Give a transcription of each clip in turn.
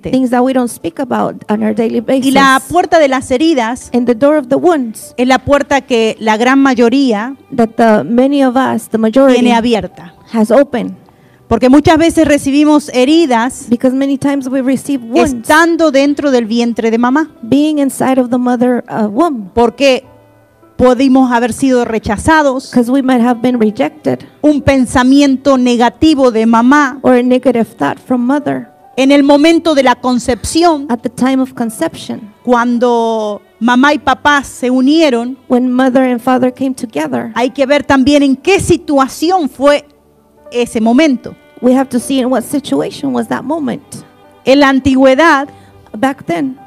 things that we don't speak about on our daily basis. Y la puerta de las heridas and the door of the wounds es la puerta que la gran mayoría that the many of us, the majority, tiene abierta. has opened. Porque muchas veces recibimos heridas Because many times we receive wounds estando dentro del vientre de mamá. being inside of the mother uh, womb. Porque pudimos haber sido rechazados, Because we might have been rejected un pensamiento negativo de mamá or a negative thought from mother en el momento de la concepción, at the time of conception. cuando mamá y papá se unieron. When mother and father came together, Hay que ver también en qué situación fue ese momento. we have to see in what situation was that moment. En la antigüedad Back then,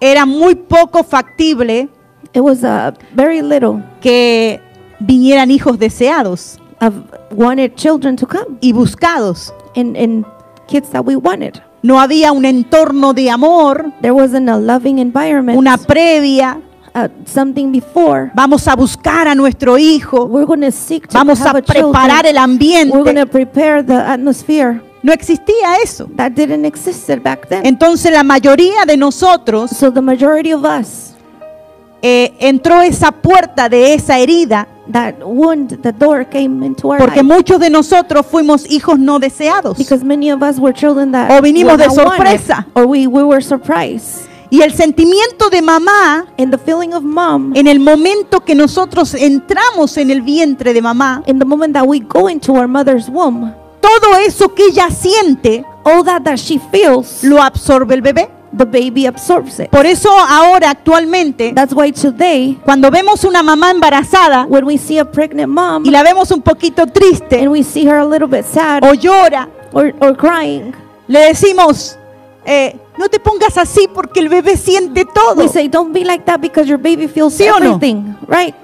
era muy poco factible it was uh, very little que vinieran hijos deseados of wanted children to come y buscados. and, and kids that we wanted. No había un entorno de amor, There wasn't a loving environment, una previa. uh, something before. Vamos a buscar a nuestro hijo, We're going to seek to vamos have a a children. preparar el We're going to prepare the atmosphere. No existía eso. That didn't exist back then. Entonces la mayoría de nosotros so the majority of us, eh, entró esa puerta de esa herida that wound, the door came into our porque muchos de nosotros fuimos hijos no deseados. Because many of us were children that O vinimos were de wanted, sorpresa. or we, we were surprised. Y el sentimiento de mamá And the feeling of mom, en el momento que nosotros entramos en el vientre de mamá, in the moment that we go into our mother's womb, todo eso que ella siente all that that she feels, lo absorbe el bebé. The baby absorbs it. Por eso ahora actualmente, That's why today, cuando vemos una mamá embarazada when we see a pregnant mom y la vemos un poquito triste and we see her a little bit sad o llora, or, or crying, le decimos, eh, no te pongas así porque el bebé siente todo. we say, don't be like that because your baby feels ¿Sí no? right?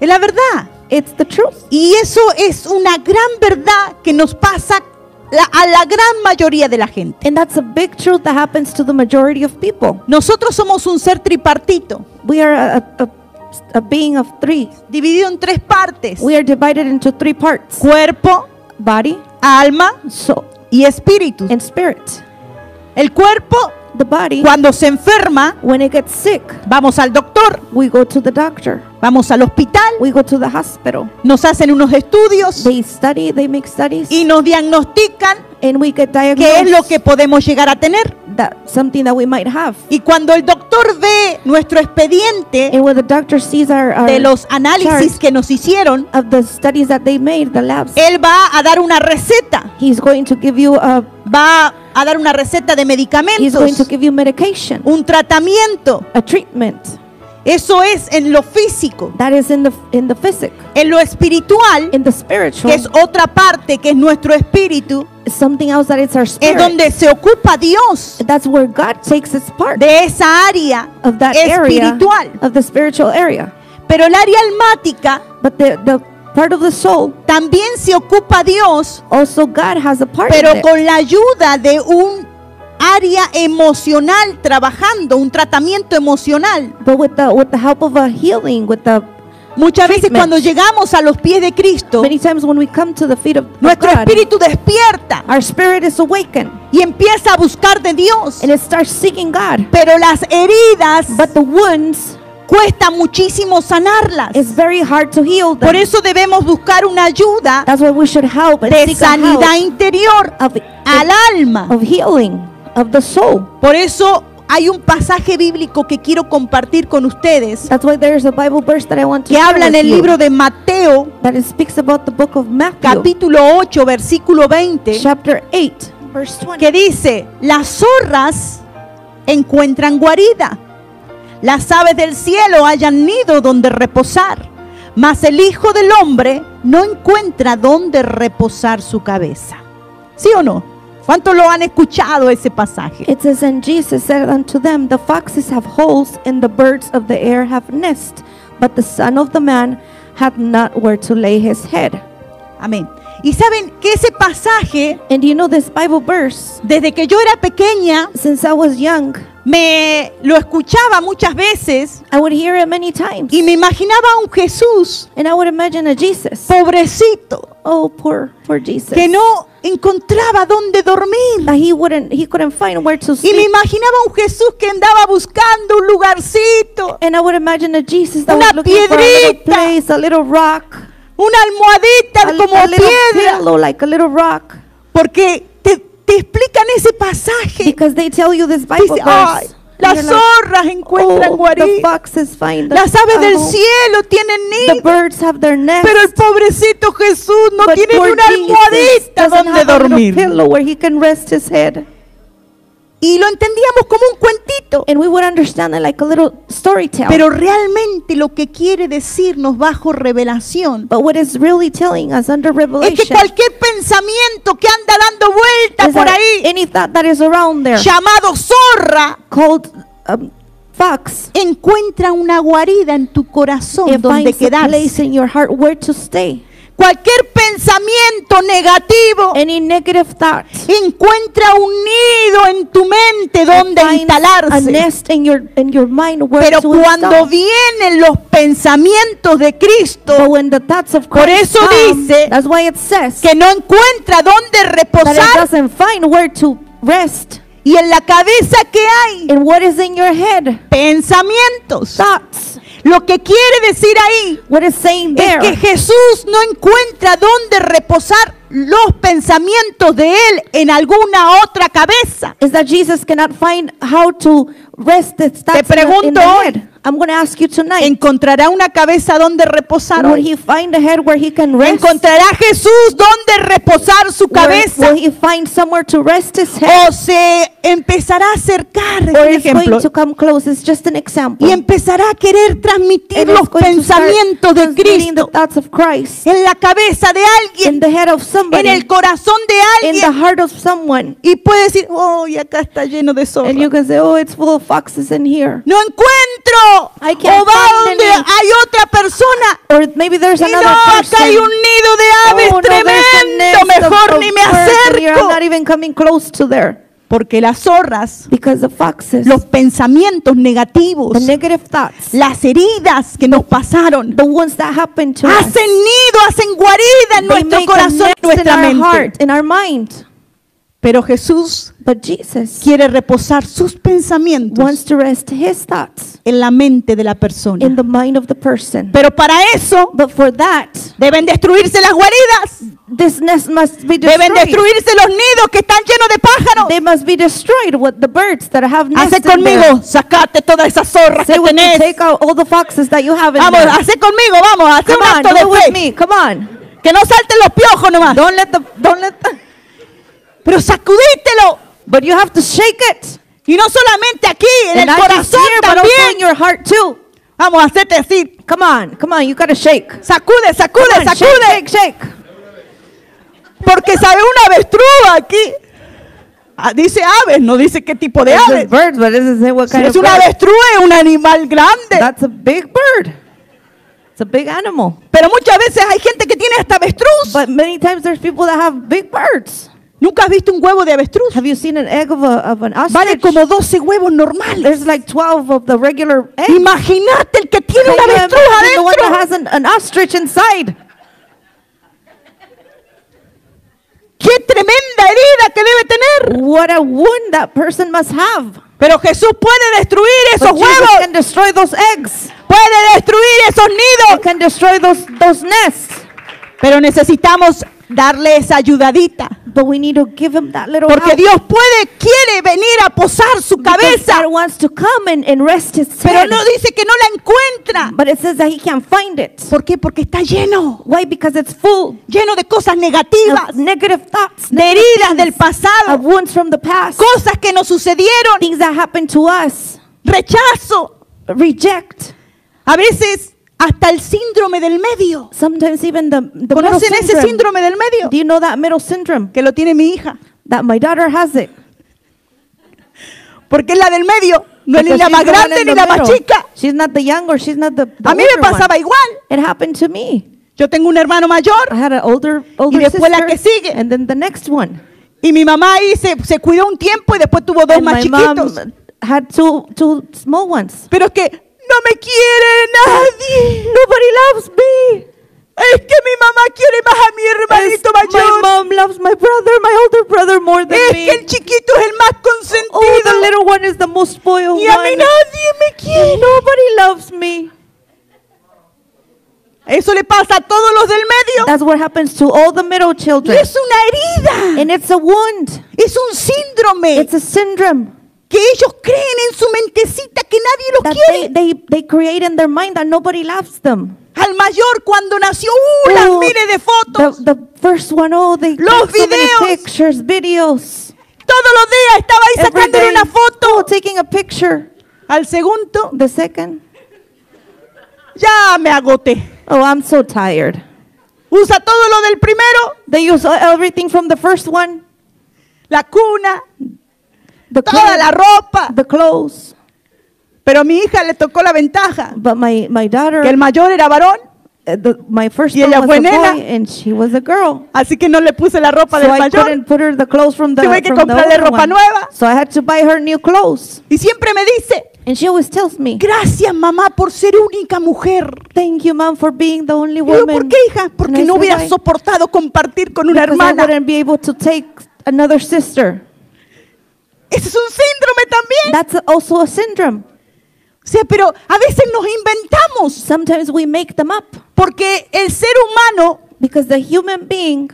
Es la verdad. It's the truth. Y eso es una gran verdad que nos pasa la- a la gran mayoría de la gente. And that's a big truth that happens to the majority of people. Nosotros somos un ser tripartito, We are a, a, a being of three. dividido en tres partes. We are divided into three parts Cuerpo, body, alma soul, y espíritu. and spirit. El cuerpo, The body, cuando se enferma, when it gets sick, vamos al doctor, we go to the doctor, vamos al hospital, we go to the hospital. nos hacen unos estudios They study, they make studies, y nos diagnostican and we get qué es diagnosed. lo que podemos llegar a tener. That something that we might have. Y cuando el doctor ve nuestro expediente And when the doctor sees our, our de los análisis que nos hicieron, of the studies that they made, the labs, él va a dar una receta, he's going to give you a va a dar una receta de he's going medicamentos, to give you medication, un tratamiento. a treatment. Eso es en lo físico. That is in the in the physic. En lo espiritual, In the spiritual, que es otra parte que es nuestro espíritu, something else that is our es spirit. donde se ocupa Dios That's where God takes its part de esa área of that area espiritual. of the spiritual area. Pero el área almática But the, the part of the soul, también se ocupa Dios, also God has a part pero con la ayuda de un área emocional trabajando, un tratamiento emocional. But with the with the help of a healing, with the Muchas veces Treatment. cuando llegamos a los pies de Cristo, nuestro espíritu despierta our spirit is awakened y empieza a buscar de Dios. and it starts seeking God. Pero las heridas But the wounds cuesta muchísimo sanarlas. is very hard to heal them. Por eso debemos buscar una ayuda That's why we should help de help sanidad interior of, al alma. of healing of the soul. Por eso hay un pasaje bíblico que quiero compartir con ustedes That's why there's a Bible verse that I want to que share habla en with el you, libro de Mateo, that it speaks about the book of Matthew, capítulo 8, versículo 20, chapter 8, verse 20. que dice, las zorras encuentran guarida, las aves del cielo hallan nido donde reposar, mas el Hijo del Hombre no encuentra donde reposar su cabeza. ¿Sí o no? ¿Cuántos lo han escuchado ese pasaje? It says, And Jesus said unto them, The foxes have holes, and the birds of the air have nests, but the Son of the Man hath not where to lay his head. Amén. Y saben que ese pasaje, And you know this Bible verse, desde que yo era pequeña, since I was young, me lo escuchaba muchas veces I would hear it many times. y me imaginaba a un Jesús And I would imagine a Jesus. pobrecito Oh, poor, poor Jesus. que no encontraba dónde dormir. That he wouldn't, he couldn't find where to Y me sleep. imaginaba a un Jesús que andaba buscando un lugarcito, And I would imagine a Jesus that Una was looking for a little piedrita. place, a little rock, una almohadita a, como a piedra, pillow, like a little rock. porque te, te explican ese pasaje. Because they tell you this Bible Dice, ay, verse. las like, zorras encuentran oh, the guarida, las aves del home. cielo tienen The nido, birds have their nest. pero el pobrecito Jesús no but tiene ni una almohadita donde dormir. pillow where he can rest his head. Y lo entendíamos como un cuentito. And we would understand it like a little story tale. Pero realmente lo que quiere decirnos bajo revelación but what is really telling us under es que Revelation cualquier pensamiento que anda dando vuelta is por ahí, any thought that is around there llamado zorra, called um, fox, encuentra una guarida en tu corazón donde quedarse. Cualquier pensamiento negativo Any negative thought encuentra un nido en tu mente donde a instalarse. nest in your in your mind where Pero cuando vienen los pensamientos de But Cristo, when the thoughts of Por eso come, dice that's why it says que no encuentra that it reposar doesn't find where to rest. y en la cabeza que hay And what is in your head? pensamientos. Thoughts. Lo que quiere decir ahí What is saying es que Jesús no encuentra dónde reposar los pensamientos de él en alguna otra cabeza. is that Jesus cannot find how to rest in pregunto hoy. I'm going to ask you tonight. ¿Encontrará una cabeza donde reposar Will he find a head where he can rest? ¿Encontrará Jesús donde reposar su cabeza? will he find somewhere to rest his head? ¿O se empezará a acercar, es Or un is ejemplo, going to come close? It's just an example. y empezará a querer transmitir los pensamientos de Cristo the thoughts of Christ en la cabeza de in alguien, the head of en somebody, el corazón de in the alguien? heart of someone. Y puede decir, oh, y acá está lleno de zorras. And you can say, oh, it's full of foxes in here. No encuentro. I can't O va find donde any. hay otra persona. Or maybe there's Y another no, person. acá hay un nido de aves Oh, no, there's a tremendo. of- Mejor of ni me here. I'm acerco. not even coming close to there. Porque las zorras, Because the foxes, los pensamientos negativos, the negative thoughts, las heridas que nos pasaron, the ones that happen to us, hacen nido, hacen guarida en nuestro corazón, en in nuestra our mente. heart, in our mind. Pero Jesús But Jesus quiere reposar sus pensamientos to rest his thoughts en la mente de la persona. in the mind of the person. Pero para eso But for that, deben destruirse las guaridas, this nest must be deben destroyed. destruirse los nidos que están llenos de pájaros. They must be destroyed with the birds that have Hace there. conmigo, sacate todas esas zorras Say que with me, tenés. take out all the foxes that you have in Vamos, there. hace conmigo, vamos, hace Come un on, acto do it de with fe. me. Come on. Que no salten los piojos nomás. Don't let the don't let the Pero sacudítelo. but you have to shake it. Y no solamente aquí, en And el corazón here, but also in también. your heart too. Vamos a hacerte así. Come on, come on, you gotta shake. Sacude, sacude, on, sacude. shake, shake, shake. Porque sabe una avestruz aquí. Ah, dice aves, no dice qué tipo de aves. birds, but it doesn't say what Si kind es of una bird. avestruz, es un animal grande. That's a big bird. It's a big animal. Pero muchas veces hay gente que tiene hasta avestruz. But many times there's people that have big birds. ¿Nunca has visto un huevo de avestruz? Have you seen an egg of, a, of an Vale ostrich? como 12 huevos normales. There's like 12 of the regular eggs. Imagínate el que tiene Can una avestruz the one that has an, an ostrich inside? Qué tremenda herida que debe tener. What a wound that person must have. Pero Jesús puede destruir esos But Jesus huevos. can destroy those eggs. Puede destruir esos He nidos. can destroy those, those nests. Pero necesitamos darle esa ayudadita. But we need to give him that little Porque help. Dios puede, quiere venir a posar su Because cabeza. God wants to come and, and rest his Pero head. no dice que no la encuentra. But it says that he can't find it. ¿Por qué? Porque está lleno. Why? Because it's full Lleno de cosas negativas. of negative thoughts, De heridas del of pasado. wounds from the past, Cosas que nos sucedieron. things that happened to us. Rechazo. Reject. A veces hasta el síndrome del medio. Sometimes even the, the middle ¿Conocen ese syndrome. síndrome del medio? Do you know that middle syndrome? Que lo tiene mi hija. That my daughter has it. Porque es la del medio. No es ni Because la she's más the one grande in ni the la más middle. chica. She's not the young or she's not the, the A mí me older one. pasaba igual. It happened to me. Yo tengo un hermano mayor I had an older older después la sister, que sigue. and then the next one. y mi mamá ahí se, se cuidó un tiempo y después tuvo dos And más my mom chiquitos. had two two small ones. Pero es que no me quiere nadie. Nobody loves me. Es que mi mamá quiere más a mi hermanito my mayor. mom loves my brother, my older brother more than Es me. que el chiquito es el más Oh, the consentido. little one is the most spoiled Y a mí one. nadie me quiere. Nobody loves me. Eso le pasa a todos los del medio. That's what happens to all the middle Y children. es una herida. And it's a wound. Es un síndrome It's a syndrome que ellos creen en su mentecita que nadie los that quiere. they, they, they create in their mind that nobody loves them. Al mayor cuando nació, ¡uh! las Oh, mire de fotos. The, the first one, oh, they Los take so videos. pictures, videos. Todos los días estaba ahí sacándole una foto. oh, taking a picture. Al segundo, The second, ya me agoté. oh, I'm so tired. Usa todo lo del primero, They use everything from the first one, la cuna, the toda la clothes, ropa. the clothes. Pero a mi hija le tocó la ventaja But my, my daughter, que el mayor era varón, uh, the, my first Y ella was fue nena. and she was a girl. así que no le puse la ropa So del I mayor. put her the clothes from the, Tuve que comprarle ropa one. nueva. So I had to buy her new clothes. Y siempre me dice, And she always tells me, gracias mamá por ser única mujer. thank you, mom, for being the only woman. ¿por qué hija? Porque I no hubiera soportado compartir con una Because I hermana. wouldn't be able to take another sister. Ese es un síndrome también. That's also a syndrome. O sea, pero a veces nos inventamos Sometimes we make them up porque el ser humano because the human being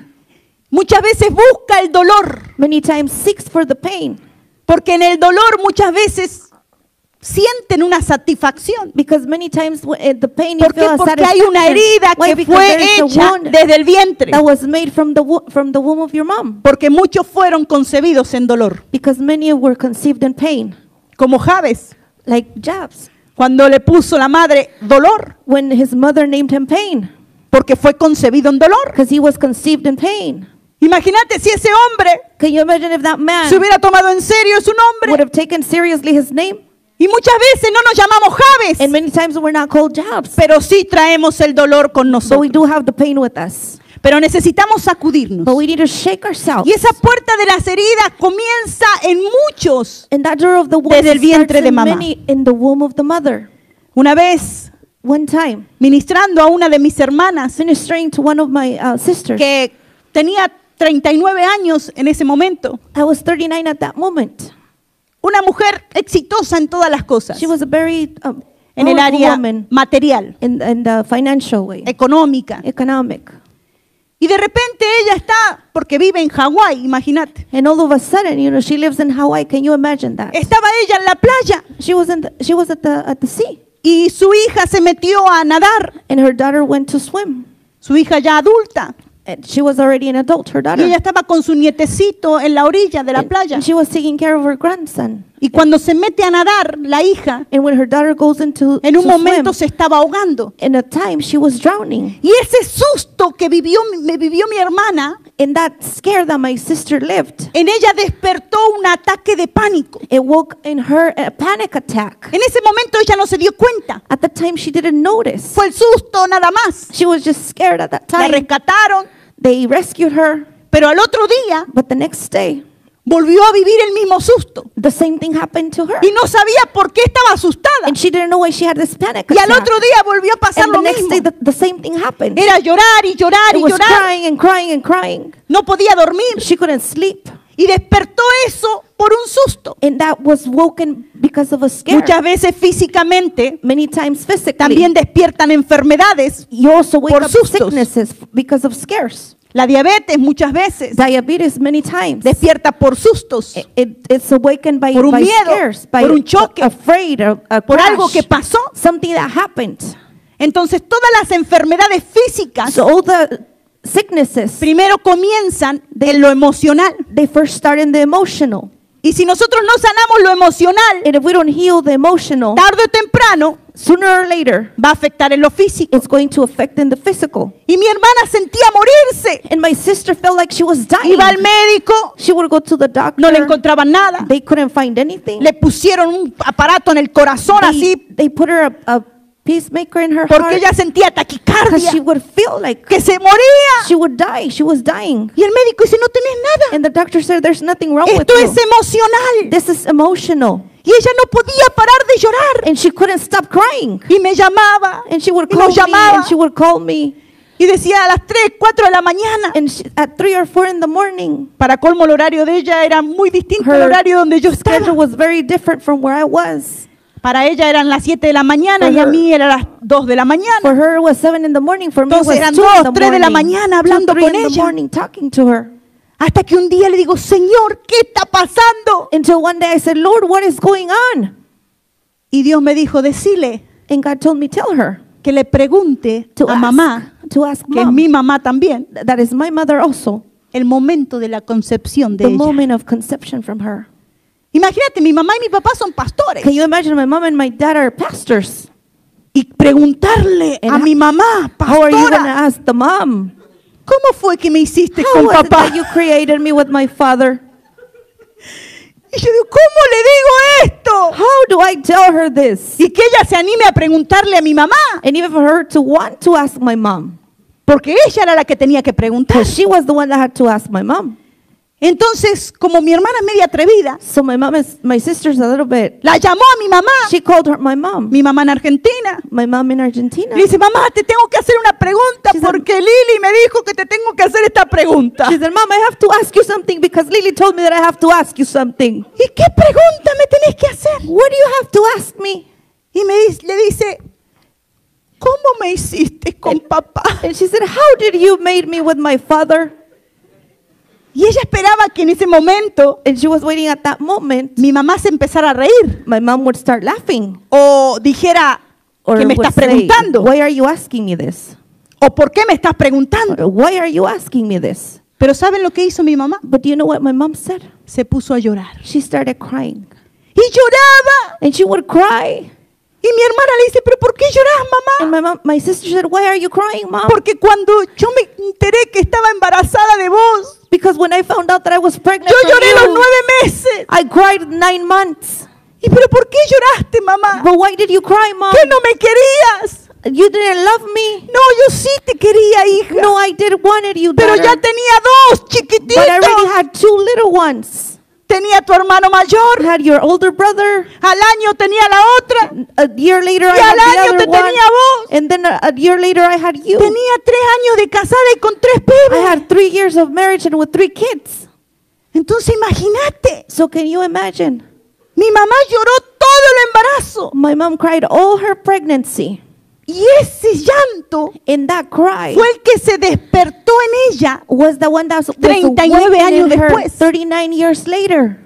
muchas veces busca el dolor, many times seeks for the pain porque en el dolor muchas veces sienten una satisfacción. because many times eh, the pain ¿Por qué? Porque hay una herida Why? que Because fue hecha desde el vientre, that was made from the from the womb of your mom porque muchos fueron concebidos en dolor, because many were conceived in pain como Javes, like Jabs cuando le puso la madre dolor, when his mother named him pain porque fue concebido en dolor. because he was conceived in pain Imagínate si ese hombre can you imagine if that man se hubiera tomado en serio su would nombre. have taken seriously his name Y muchas veces no nos llamamos Javes, and many times we're not called Jabs pero sí traemos el dolor con but we nosotros. do have the pain with us Pero necesitamos sacudirnos. but we need to shake ourselves Y esa puerta de las heridas comienza en muchos. and that door of the womb Desde el vientre de mamá. many in the womb of the mother Una vez one time ministrando a una de mis hermanas ministering to one of my uh, sisters que tenía 39 años en ese momento, I was 39 at that moment una mujer exitosa en todas las cosas, she was a very um, en el área woman. material, in, in the financial way. Económica. economic. Y de repente ella está, porque vive en Hawái, imagínate, and all of a sudden you know she lives in Hawaii can you imagine that estaba ella en la playa. She was in the, she was at the at the sea. Y su hija se metió a nadar, and her daughter went to swim. Su hija ya adulta, she was already an adult her y daughter ella estaba con su nietecito en la orilla de la And playa. she was taking care of her grandson Y cuando se mete a nadar, la hija and when her daughter goes into en un to momento swim, se estaba ahogando. in a time she was drowning Y ese susto que vivió, me vivió mi hermana, in that scare that my sister lived en ella despertó un ataque de pánico. it woke in her a panic attack En ese momento ella no se dio cuenta. at the time she didn't notice Fue el susto nada más. she was just scared at that La time rescataron, they rescued her pero al otro día but the next day volvió a vivir el mismo susto. the same thing happened to her Y no sabía por qué estaba asustada. and she didn't know why she had this panic Y al attack otro día volvió a pasar and the lo next mismo. day the, the same thing happened Era llorar y llorar it y was llorar. crying and crying and crying No podía dormir. she couldn't sleep Y despertó eso por un susto. and that was woken because of a scare Muchas veces físicamente many times physically también despiertan enfermedades. you also wake por up sustos. sicknesses because of scares La diabetes muchas veces diabetes many times despierta por sustos, it, it- it's awakened by, Por un by miedo, scares by por un choque, afraid a por algo que pasó. something that happened Entonces todas las enfermedades físicas so all the sicknesses primero comienzan de lo emocional. they first start in the emotional Y si nosotros no sanamos lo emocional, and if we don't heal the emotional tarde o temprano sooner or later va a afectar en lo físico. it's going to affect in the physical Y mi hermana sentía morirse. and my sister felt like she was dying Iba al médico, she would go to the doctor no le encontraban nada. they couldn't find anything Le pusieron un aparato en el corazón they, así they put her a, a peacemaker in her porque heart ella sentía because taquicardia, she would feel like que se moría. she would die she was dying Y el médico dice, no tenés nada. and the doctor said there's nothing wrong with Esto you es emocional. this is emotional Y ella no podía parar de llorar. and she couldn't stop crying. Y me llamaba. And she would call me, llamaba. and she would call me, Y decía a las 3, 4 de la mañana. and she, at three or four in the morning, Para colmo, el horario de ella era muy distinto al horario donde yo schedule estaba. was very different from where I was. Para ella eran las 7 de la mañana For y a her- mí eran las 2 de la mañana. For her, it was seven in the morning. For me, it Entonces was eran two dos, in the tres de la mañana hablando con in the ella. morning, talking to her. Hasta que un día le digo, Señor, ¿qué está pasando? Until one day I said, Lord, what is going on? Y Dios me dijo, decile And God told me, tell her que le pregunte to a ask, mamá, to ask que es mi mamá también, Th- That is my mother also. el momento de la concepción de The ella. moment of conception from her. Imagínate, mi mamá y mi papá son pastores. Can you imagine my mom and my dad are pastors? Y preguntarle And a mi mamá, How are you going to pastora, ask the mom? ¿cómo fue que me hiciste How con was it papá? that you created me with my father? Y yo digo, ¿cómo le digo esto? How do I tell her this? Y que ella se anime a preguntarle a mi mamá, And even for her to want to ask my mom. porque ella era la que tenía que preguntar. Because she was the one that had to ask my mom. Entonces, como mi hermana es media atrevida, So my mom is, my sister's a little bit, la llamó a mi mamá, she called her my mom. mi mamá en Argentina. My mom in Argentina. Le dice, mamá, te tengo que hacer una pregunta She said- porque Lili me dijo que te tengo que hacer esta pregunta. She said, Mom, I have to ask you something because Lily told me that I have to ask you something. ¿Y qué pregunta me tenés que hacer? What do you have to ask me? Y me dice- le dice, ¿cómo me hiciste con papá? And she said, How did you made me with my father? Y ella esperaba que en ese momento And she was waiting at that moment. mi mamá se empezara a reír My mom would start laughing. o dijera, Or ¿qué me would estás say, preguntando? Why are you asking me this? ¿O por qué me estás preguntando? Or, Why are you asking me this? Pero ¿saben lo que hizo mi mamá? But do you know what my mom said? Se puso a llorar. She started crying. Y lloraba. And she would cry. Y mi hermana le dice, ¿pero por qué lloras, And mamá? my mom, my sister said, Why are you crying, mom? Porque cuando yo me enteré que estaba embarazada de vos, Because when I found out that I was pregnant, yo lloré los you, nueve meses. I cried nine months. ¿Y pero por qué lloraste, mamá? But why did you cry, mom? ¿Que no me querías? You didn't love me. No, yo sí te quería, hija. No, I did wanted you, pero daughter. ya tenía dos chiquititos. But I already had two little ones. Tenía tu hermano I mayor. had your older brother. Al año tenía la otra. A year later, I Y had al año the te other one. tenía vos. And then a, a year later, I had you. Tenía tres años de casada y con tres I pibes. had three years of marriage and with three kids. Entonces imagínate, So can you imagine? mi mamá lloró todo el embarazo. My mom cried all her pregnancy. Y ese llanto And that cry fue el que se despertó en ella. was the one that was 39 awakened años después. 39 years later.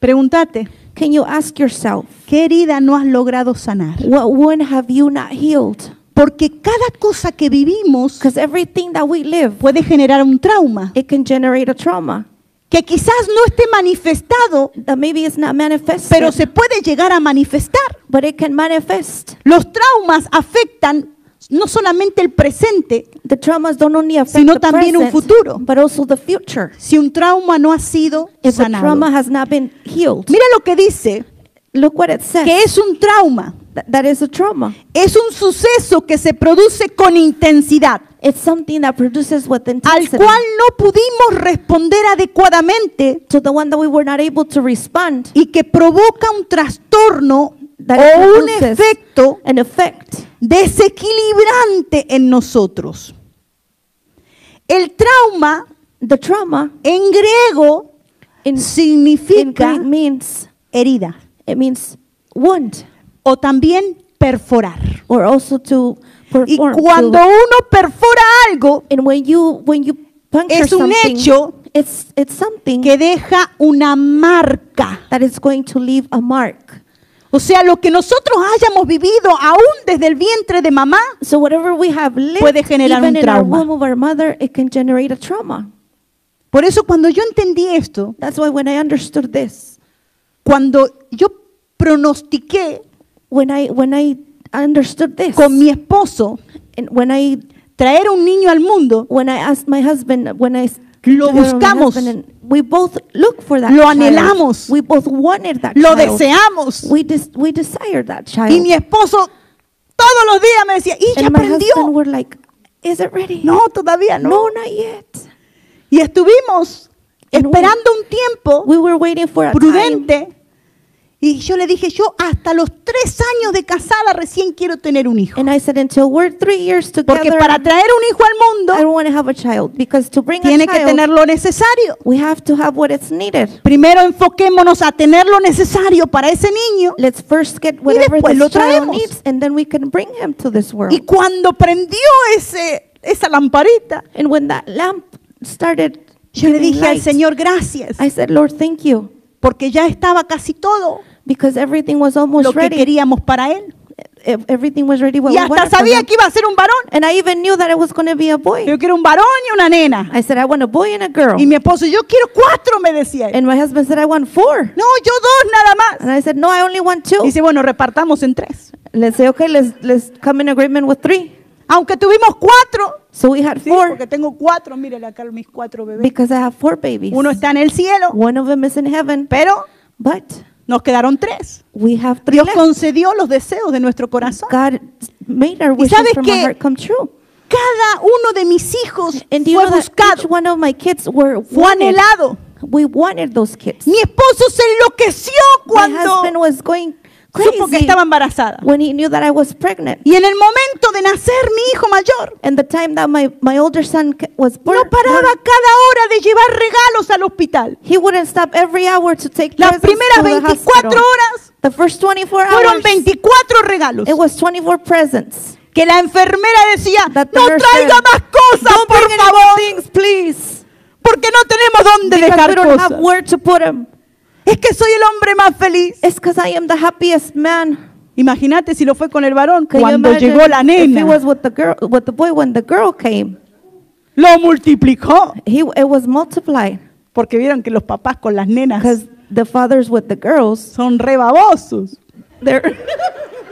Pregúntate, Can you ask yourself, ¿qué herida no has logrado sanar? what wound have you not healed? Porque cada cosa que vivimos Because everything that we live, puede generar un trauma it can generate a trauma que quizás no esté manifestado, that maybe it's not manifested, pero se puede llegar a manifestar. but it can manifest. Los traumas afectan no solamente el presente, The traumas don't only affect Sino the también un present, futuro. but also the future. si un trauma no ha sido If the sanado. trauma has not been healed, Mira lo que dice, look what it says. que es un trauma. Th- that is a trauma. Es un suceso que se produce con intensidad, It's something that produces with al intensity cual no pudimos responder adecuadamente to the one that we were not able to respond. y que provoca un trastorno That o un efecto an effect desequilibrante en nosotros. El trauma The trauma en griego in, in significa Greek means herida it means wound o también perforar. or also to Y perform. cuando to- uno perfora algo, and when you when you puncture Es un hecho it's it's something que deja una marca. that is going to leave a mark. O sea, lo que nosotros hayamos vivido aún desde el vientre de mamá, So whatever we have lived, Puede generar un trauma. womb of our mother, it can generate a trauma. por eso cuando yo entendí esto, That's why when I understood this, cuando yo pronostiqué when I when I understood this, con mi esposo and when I traer un niño al mundo, when I asked my husband, when I Lo buscamos. we both looked for that Lo child. anhelamos. We both wanted that lo child. deseamos. We des- we desired that child. Y mi esposo todos los días me decía, ¿y ya and aprendió? were like, "Is it ready?" No, todavía no. no, not yet. Y estuvimos esperando un tiempo We were waiting for a time prudente Y yo le dije, yo hasta los tres años de casada recién quiero tener un hijo. And I said, until we're three years Porque together, para traer un hijo al I mundo, don't want to have a child. Because to bring a tiene que child, tener lo necesario. we have to have what is needed. Primero enfoquémonos a tener lo necesario para ese niño. Let's first get whatever después lo traemos. needs, and then we can bring him to this world. Y cuando prendió ese, esa lamparita, And when that lamp started, yo le dije al Señor, gracias, I said, Lord, thank you, porque ya estaba casi todo because everything was lo almost que ready. queríamos para él. Everything was ready. Y hasta sabía que iba a ser un varón. And I even knew that it was going to be a boy. Yo quiero un varón y una nena. I said, I want a boy and a girl. Y mi esposo, yo quiero cuatro, me decía él. And my husband said, I want four. No, yo dos nada más. And I said, no, I only want two. Dice, bueno, repartamos en tres. Let's say, okay, let's, let's come in agreement with three. Aunque tuvimos cuatro. So we had Sí, four porque tengo cuatro. Mírenle acá mis cuatro bebés. because I have four babies. Uno está en el cielo, One of them is in heaven, pero but nos quedaron tres. we have three Dios left. concedió los deseos de nuestro corazón. God made our wishes sabes from qué? our heart come true. Cada uno de mis hijos And fue each buscado, one of my kids were fue anhelado. We wanted those kids. Mi esposo se enloqueció My cuando husband was going supo que estaba embarazada. when he knew that I was pregnant. Y en el momento de nacer mi hijo mayor, And the time that my, my older son was born, no paraba cada hora de llevar regalos al hospital. he wouldn't stop every hour to take Las primeras to the 24 hospital. horas The first 24 fueron hours, 24 regalos. it was 24 presents. Que la enfermera decía, no traiga said, más cosas, por favor, things, please. porque no tenemos dónde Because dejar cosas. Es que soy el hombre más feliz. It's because I am the happiest man. Imagínate si lo fue con el varón Can you cuando imagine llegó la if he nena. was with the girl, with the boy when the girl came? Lo multiplicó. He it was multiplied Porque vieron que los papás con las nenas because the fathers with the girls, son rebabosos. they're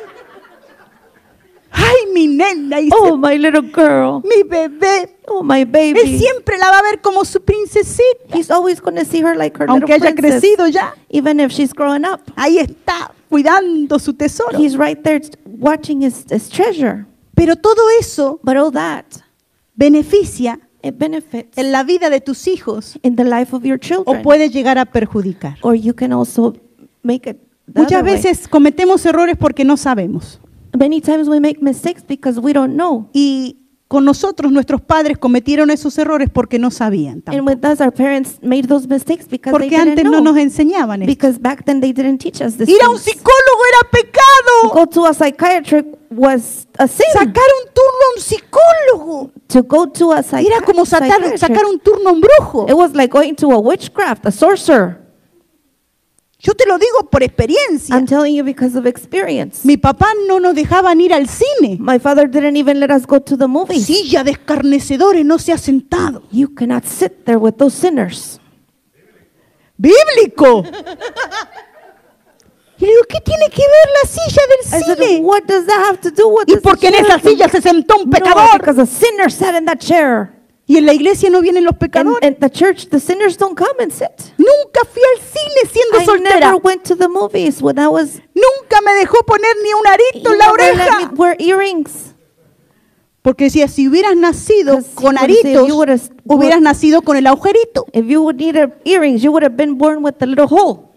Ay, mi nena, y oh my little girl, mi bebé. oh my Él baby. siempre la va a ver como su princesita. He's always going to see her like her Aunque little haya princess, crecido ya. even if she's growing up. Ahí está, cuidando su tesoro. He's right there watching his, his treasure. Pero todo eso But all that beneficia it benefits en la vida de tus hijos in the life of your o children, puede llegar a perjudicar. or you can also make it. Muchas other way. veces cometemos errores porque no sabemos. Many times we make mistakes because we don't know. Y con nosotros nuestros padres cometieron esos errores porque no sabían. And with us, our parents made those mistakes because they Porque didn't antes know. no nos enseñaban esto. Because back then they didn't teach us this. Ir a un psicólogo era pecado. Go to a psychiatric was a sin. Sacar un turno a un psicólogo. To go to a psychi- Era como sacar un turno a un brujo. It was like going to a witchcraft, a sorcerer. Yo te lo digo por experiencia. I'm telling you because of experience. Mi papá no nos dejaban ir al cine. My father didn't even let us go to the movies. Silla de escarnecedores no se ha sentado. You cannot sit there with those sinners. Bíblico. Y le digo, ¿qué tiene que ver la silla I del said, cine? what does that have to do with Y porque en esa silla se sentó un No, pecador. because a sinner sat in that chair. Y en la iglesia no vienen los And pecadores. in the church, the sinners don't come and sit. Nunca fui al cine siendo I soltera. never went to the movies when I was. Nunca me dejó poner ni un arito en la oreja. wear earrings. Porque decía, si hubieras nacido con aritos, hubieras nacido con el agujerito. If you would need earrings, you would have been born with a little hole.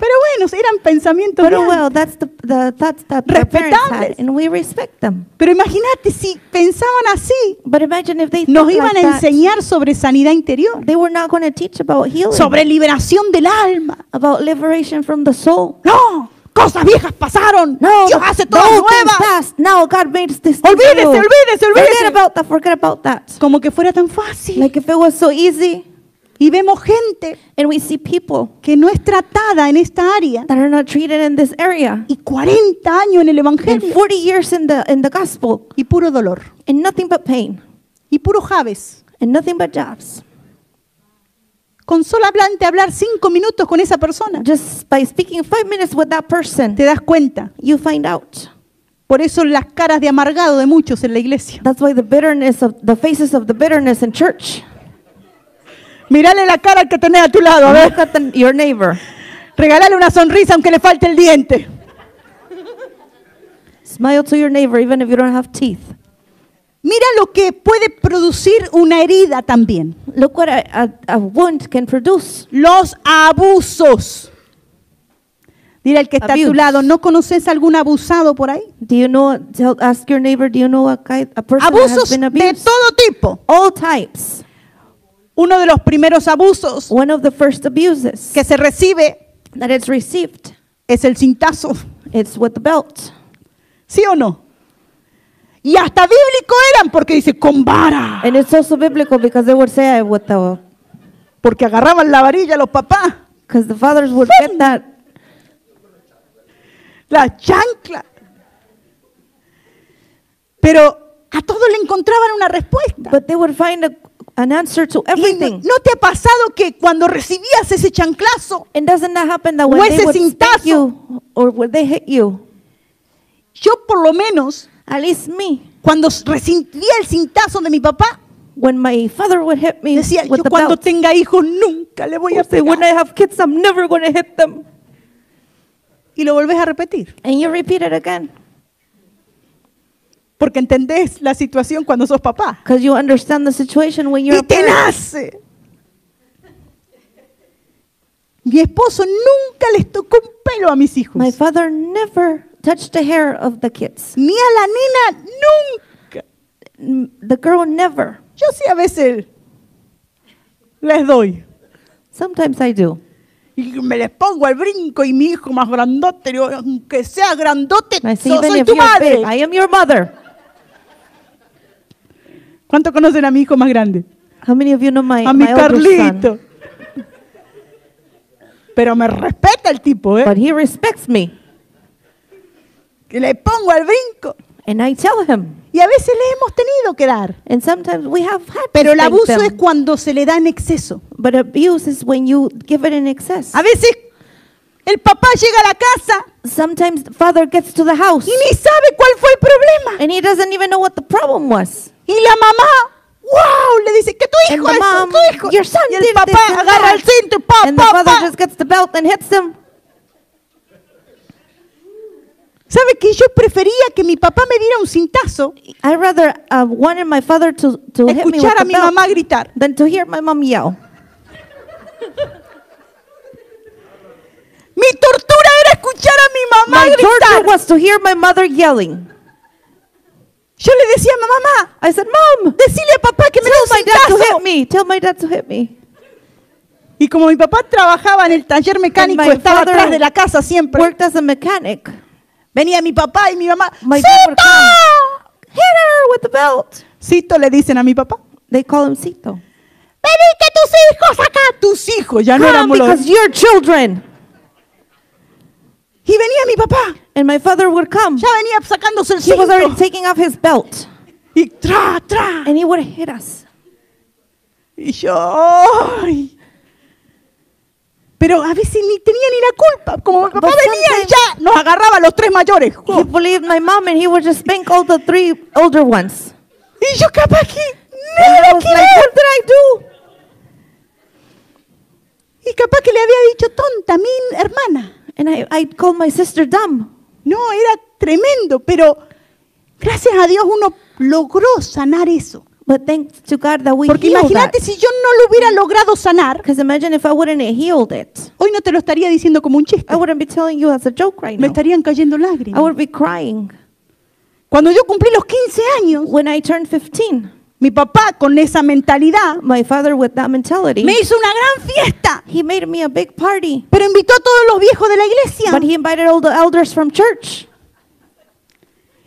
Pero bueno, eran pensamientos But well, that's the, the thoughts that their parents had, Respetables. and we respect them. Pero imagínate si pensaban así, But imagine if they nos iban like a that. enseñar sobre sanidad interior, They were not going to teach about healing, sobre liberación del alma. about liberation from the soul. No, cosas viejas pasaron. No, Dios hace the todas old things nuevas. passed. Now God made this new. olvídese, olvídese. Forget about that. Forget about that. Como que fuera tan fácil. Like if it was so easy, Y vemos gente and we see people que no es tratada en esta área that are not treated in this area, y 40 años en el and evangelio 40 years in the in the gospel, y puro dolor and nothing but pain, y puro javes. and nothing but jobs. Con solamente hablar cinco minutos con esa persona, Just by speaking five minutes with that person, te das cuenta. you find out. Por eso las caras de amargado de muchos en la iglesia. That's why the bitterness of the faces of the bitterness in church. Mírale la cara al que tenés a tu lado, a ver. Look at the, your neighbor. Regálale una sonrisa aunque le falte el diente. Smile to your neighbor even if you don't have teeth. Mira lo que puede producir una herida también. Look what a, a, a wound can produce. Los abusos. Dile al que está a tu Abuse. lado, ¿no conoces algún abusado por ahí? Do you know? Ask your neighbor. Do you know a a person that Abusos has been de abused? todo tipo. All types. Uno de los primeros abusos One of the first abuses que se recibe that it's received, es el cintazo. it's with the belt. ¿Sí o no? Y hasta bíblico eran porque dice con vara. And it's also biblical because they would say it with the, Porque agarraban la varilla los papás, because the fathers would get that. la chancla. Pero a todo le encontraban una respuesta. But they would find a, an answer to no, everything. ¿no te ha pasado que cuando recibías ese chanclazo, And doesn't that happen that O when ese they would spank cintazo. you or when they hit you, yo por lo menos, at least me, cuando recibía el cintazo de mi papá, when my father would hit me decía, with yo the cuando belt, tenga hijos nunca le voy a say, when I pegar. have kids, I'm never going to hit them. Y lo volvés a repetir. And you repeat it again Porque entendés la situación cuando sos papá. because you understand the situation when you're Y a te parent. nace. Mi esposo nunca les tocó un pelo a mis hijos. My father never touched the hair of the kids. Ni a la nena, nunca. The girl never. Yo sí a veces les doy. Sometimes I do. Y me les pongo al brinco y mi hijo más grandote, aunque sea grandote, And I say, even soy tu madre. big, I am your mother. ¿Cuánto conocen a mi hijo más grande? How many of you know my, a mi my Carlito. Pero me respeta el tipo, ¿eh? But he respects me. Que le pongo al brinco. And I tell him. Y a veces le hemos tenido que dar. And sometimes we have had Pero el abuso them. es cuando se le da en exceso. But abuse is when you give it in excess. A veces el papá llega a la casa Sometimes the father gets to the house y ni sabe cuál fue el problema. and he doesn't even know what the problem was. Y la mamá, wow, le dice que tu hijo es mom, tu hijo. your son y el papá agarra el cinto y pa, And the father pa. just gets the belt and hits him. ¿Sabe que yo prefería que mi papá me diera un cintazo I rather uh, wanted my father to, to hit me with a mi belt mamá gritar? than to hear my mom yell. Mi tortura era escuchar a mi mamá My torture gritar. was to hear my mother yelling. Yo le decía a mamá, I said, Mom, decile a papá que me dé tell un my dad to hit me. Tell my dad to hit me. Y como mi papá trabajaba en el taller mecánico, estaba atrás de la casa siempre. Worked as a mechanic. Venía mi papá y mi mamá. My ¡Cito! Hit her with the belt. Cito le dicen a mi papá. They call him Cito. Vení que tus hijos acá. Tus hijos, ya no Come éramos los... because you're children. Y venía mi papá. And my father would come. Ya venía sacándose el He was already cinto. taking off his belt. Y tra, tra. And he would hit us. Y yo... ay. Pero a veces ni tenía ni la culpa. Como mi papá But venía y ya nos agarraba a los tres mayores. He believed my mom and he would just spank all the three older ones. Y yo capaz que nada que like, what did I do? Y capaz que le había dicho tonta a mi hermana. And I, I called my sister dumb. No, era tremendo, pero gracias a Dios uno logró sanar eso. But thanks to God that we Porque healed that. imagínate si yo no lo hubiera logrado sanar, Because imagine if I wouldn't have healed it. hoy no te lo estaría diciendo como un chiste. I wouldn't be telling you as a joke right Me now. estarían cayendo I lágrimas. would be crying. Cuando yo cumplí los 15 años, When I turned 15, mi papá con esa mentalidad my father with that mentality, me hizo una gran fiesta, he made me a big party. pero invitó a todos los viejos de la iglesia. But he invited all the elders from church.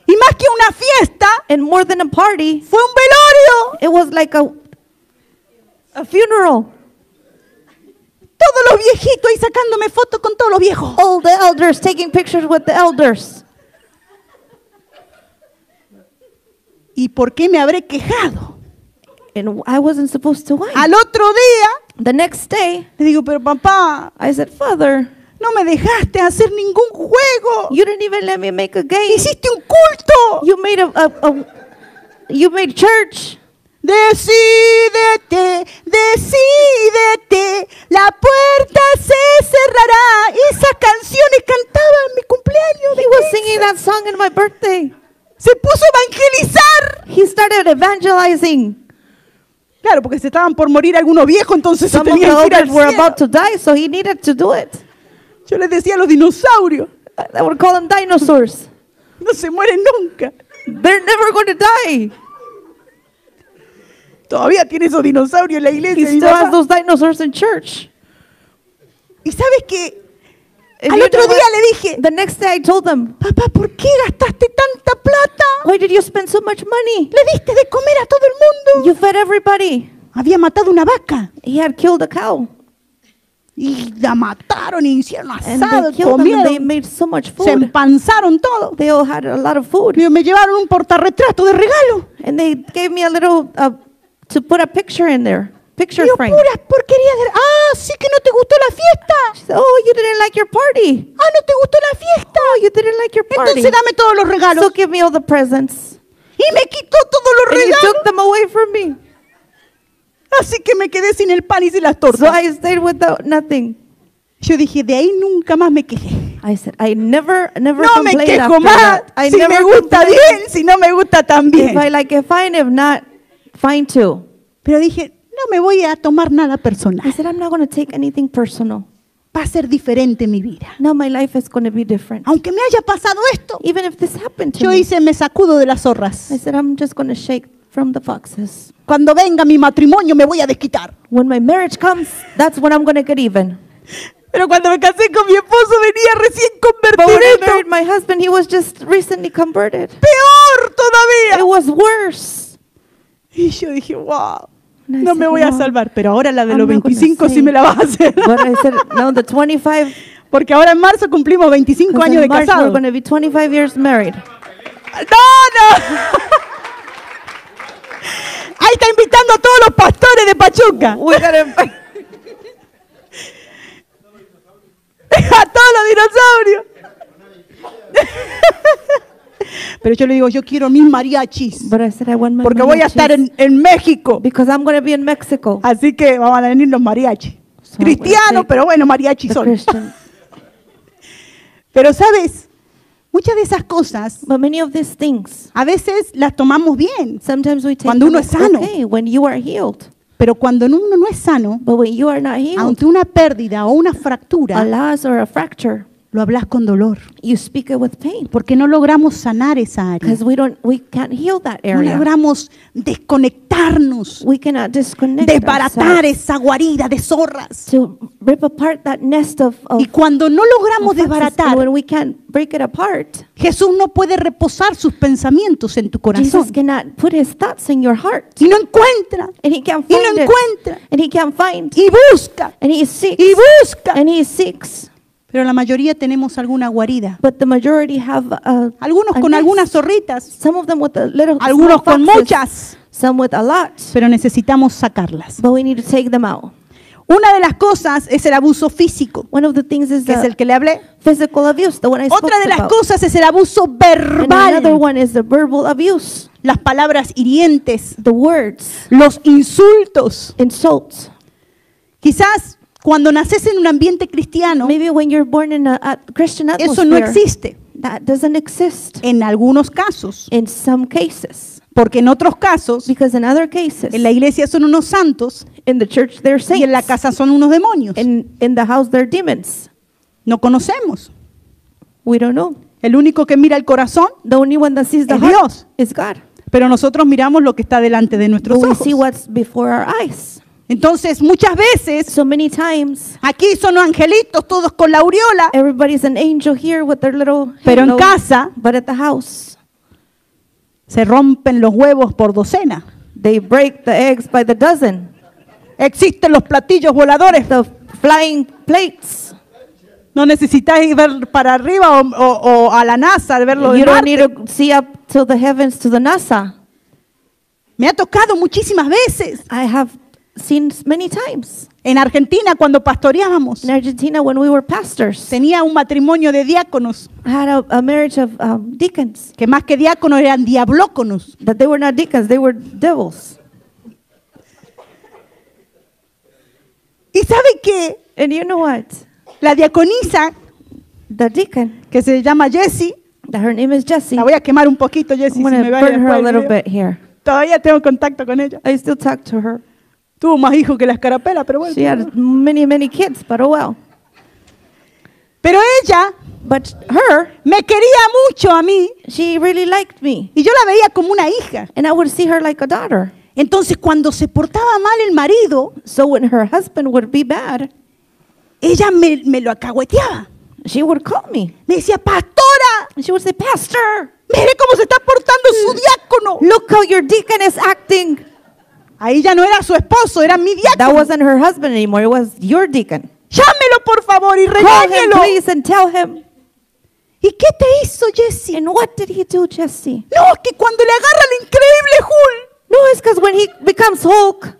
Y más que una fiesta, And more than a party, fue un velorio. it was like a, a funeral. Todos los viejitos ahí sacándome fotos con todos los viejos. All the elders taking pictures with the elders. ¿Y por qué me habré quejado? And I wasn't supposed to whine. Al otro día, The next day, le digo, pero papá, I said, Father, no me dejaste hacer ningún juego. you didn't even let me make a game. Hiciste un culto. You made a, a, a you made church. Decídete, decídete, la puerta se cerrará. Esas canciones cantaba en mi cumpleaños. He was 15. singing that song in my birthday. Se puso a evangelizar. He started evangelizing. Claro, porque se estaban por morir algunos viejos, entonces se Some the tenían que ir al were cielo. about to die, so he needed to do it. Yo les decía a los dinosaurios, I would call them dinosaurs. no se mueren nunca. They're never going to die. Todavía tiene esos dinosaurios en la He iglesia. mi still has those dinosaurs in church. Y sabes que al otro día le dije, The next day I told them, papá, ¿por qué gastaste tanta plata? Why did you spend so much money? Le diste de comer a todo el mundo. You fed everybody. Había matado una vaca He had killed a cow. y la mataron y hicieron And asado, they them and they comieron, made so much se food. empanzaron todo. They all had a lot of food. Y me llevaron un portarretrato de regalo. And they gave me a little, uh, to put a picture in there. Picture yo, frame. puras porquerías de... Ah, sí que no te gustó la fiesta. said, oh, you didn't like your party. Ah, no te gustó la fiesta. Oh, you didn't like your party. Entonces dame todos los regalos. So give me all the presents. Y me quitó todos los And you regalos. took them away from me. Así que me quedé sin el pan y sin las So tortas. I stayed without nothing. Yo dije, de ahí nunca más me quejé. I said, I never, never No me quejo más. I Si never me gusta complained. bien, si no me gusta If también. I like it, fine. If not, fine too. Pero dije, no me voy a tomar nada I personal. said, I'm not going to take anything personal. Va a ser diferente mi vida. Now my life is going to be different. Aunque me haya pasado esto, Even if this happened to yo me, hice, me sacudo de las zorras. I said, I'm just going to shake from the foxes. Cuando venga mi matrimonio me voy a desquitar. When my marriage comes, that's when I'm going to get even. Pero cuando me casé con mi esposo venía recién But when I convertido. married my husband, he was just recently converted. Peor It todavía. was worse. Y yo dije, wow, I no me voy a salvar. Pero ahora la de I'm los not gonna 25 sí me la vas a hacer. Said, no, the 25, Porque ahora en marzo cumplimos 25 because años de March we're casados. going to be 25 years married. No, no. Ahí está invitando a todos los pastores de Pachuca. A todos los dinosaurios. Pero yo le digo, yo quiero mis mariachis. But I said, I want my Porque voy a estar en, en México. because I'm going to be in Mexico. Así que van a venir los mariachis. So Cristianos, pero bueno, mariachis son. Christian. Pero sabes, muchas de esas cosas But many of these things, a veces las tomamos bien. sometimes we take Cuando uno es sano. okay when you are healed. Pero cuando uno no es sano, But when you are not healed, ante una pérdida o una a fractura, loss or a fracture, lo hablas con dolor. you speak it with pain Porque no logramos sanar esa área. because we don't, we can't heal that No area. logramos desconectarnos, We cannot disconnect desbaratar esa guarida de zorras. to rip apart that nest of, of, Y cuando no logramos desbaratar, when we can't break it apart, Jesús no puede reposar sus pensamientos en tu Jesus corazón. cannot put his thoughts in your heart, Y no encuentra, and he can't y no find it, encuentra, and he can't find, y busca, and he seeks, y busca. and he seeks. Pero la mayoría tenemos alguna guarida. But the majority have uh, Algunos a con nest. algunas zorritas, Some of them with a little, algunos con muchas, some with a lot. pero necesitamos sacarlas. But we need to take them out. Una de las cosas es el abuso físico, One of the things is que es the el que le hablé. physical abuse, the one I Otra de las about. cosas es el abuso And another verbal, one is the verbal abuse, las palabras hirientes, the words, los insultos. insults. Quizás cuando naces en un ambiente cristiano, Maybe when you're born in a, a Christian eso no atmosphere, existe. that doesn't exist En algunos casos, in some cases. porque en otros casos, Because in other cases, en la iglesia son unos santos in the church they're saints. y en la casa son unos demonios. In, in the house they're demons. No conocemos. We don't know. El único que mira el corazón, The only one that sees the Es heart Dios. is God. pero nosotros miramos lo que está delante de nuestros But we ojos. see what's before our eyes. Entonces, muchas veces, So many times, aquí son angelitos todos con la aureola, everybody's an angel here with their little pero en casa but at the house, se rompen los huevos por docena. they break the eggs by the dozen. Existen los platillos voladores. The flying plates. No necesitáis ver para arriba o, o- o a la NASA, de verlo You don't Marte. need to see up to the heavens to the NASA. Me ha tocado muchísimas veces. I have seen many times. En Argentina, cuando pastoreábamos, In Argentina, when we were pastors, tenía un matrimonio de diáconos, I had a, a marriage of um, deacons. que más que diáconos eran diablóconos. That they were not deacons, they were devils. ¿Y sabe que And you know what? La diaconisa, The deacon, que se llama Jessie, that her name is Jessie. la voy a quemar un poquito, Jessie, I'm si me burn her a little bit here. Todavía tengo contacto con ella. I still talk to her. Tuvo más hijos que la escarapela, pero bueno. She had many, many kids, but oh well. Pero ella But her, me quería mucho a mí she really liked me. y yo la veía como una hija. And I would see her like a daughter. Entonces cuando se portaba mal el marido, So when her husband would be bad, ella me, me lo acahueteaba. she would call me. Me decía, pastora, And she would say, Pastor, mire cómo se está portando su diácono. look how your deacon is acting. Ahí ya no era su esposo, era mi That diácono. wasn't her husband anymore. It was your deacon. Llámelo por favor y Call him, regáñelo. please, and tell him. ¿Y qué te hizo Jesse? And what did he do, Jesse? No, es que cuando le agarra el increíble Hulk, No, it's because when he becomes Hulk,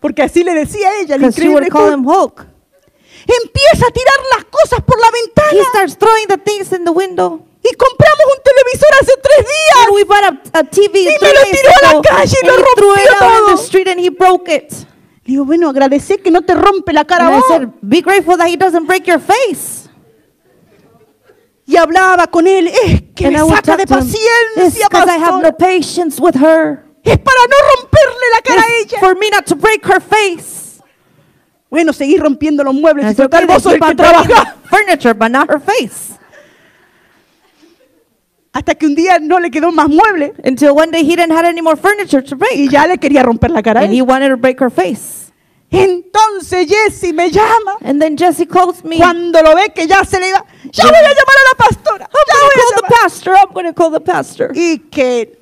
porque así le decía ella, el increíble would call Hulk, him Hulk, empieza a tirar las cosas por la he ventana. starts throwing the things in the window. Y compramos un televisor hace tres días. And we bought a, a TV Y me lo tiró a la calle y lo threw it rompió out in todo. the street and he broke it. Le digo, bueno, agradecé que no te rompe la cara And a I vos. said, be grateful that he doesn't break your face. Y hablaba con él, es que And me I saca de paciencia, I have no patience with her. Es para no romperle la cara a It's ella. for me not to break her face. Bueno, seguí rompiendo los muebles. Y total, vos keep que trabaja. furniture, but not her face. Hasta que un día no le quedó más mueble Until one day he didn't have any more furniture to y break. ya le quería romper la cara And he wanted to break her face. Entonces Jesse me llama And then Jesse calls me. cuando lo ve que ya se le iba. Ya voy a llamar a la pastora. I'm Ya voy a call the llamar". pastor. I'm going to call the pastor. Y que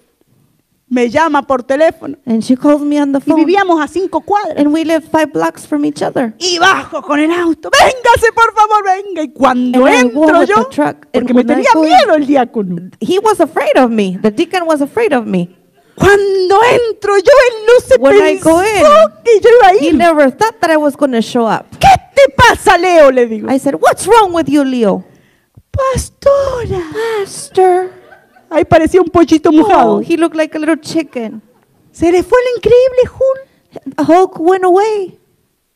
me llama por teléfono. And she calls me on the Y phone. vivíamos a cinco cuadras. And we live five blocks from each other. Y bajo con el auto. Véngase, por favor, venga. Y cuando And entro yo, truck. Porque me tenía go miedo el diácono. He was afraid of me. The deacon was afraid of me. Cuando entro yo, él no se When pensó in, que yo iba a He ir. never thought that I was going to show up. ¿Qué te pasa, Leo? Le digo. I said, What's wrong with you, Leo? Pastora. Pastor. Ahí parecía un pollito Oh, mojado. he looked like a little chicken. Se le fue el increíble Hulk. Hulk went away.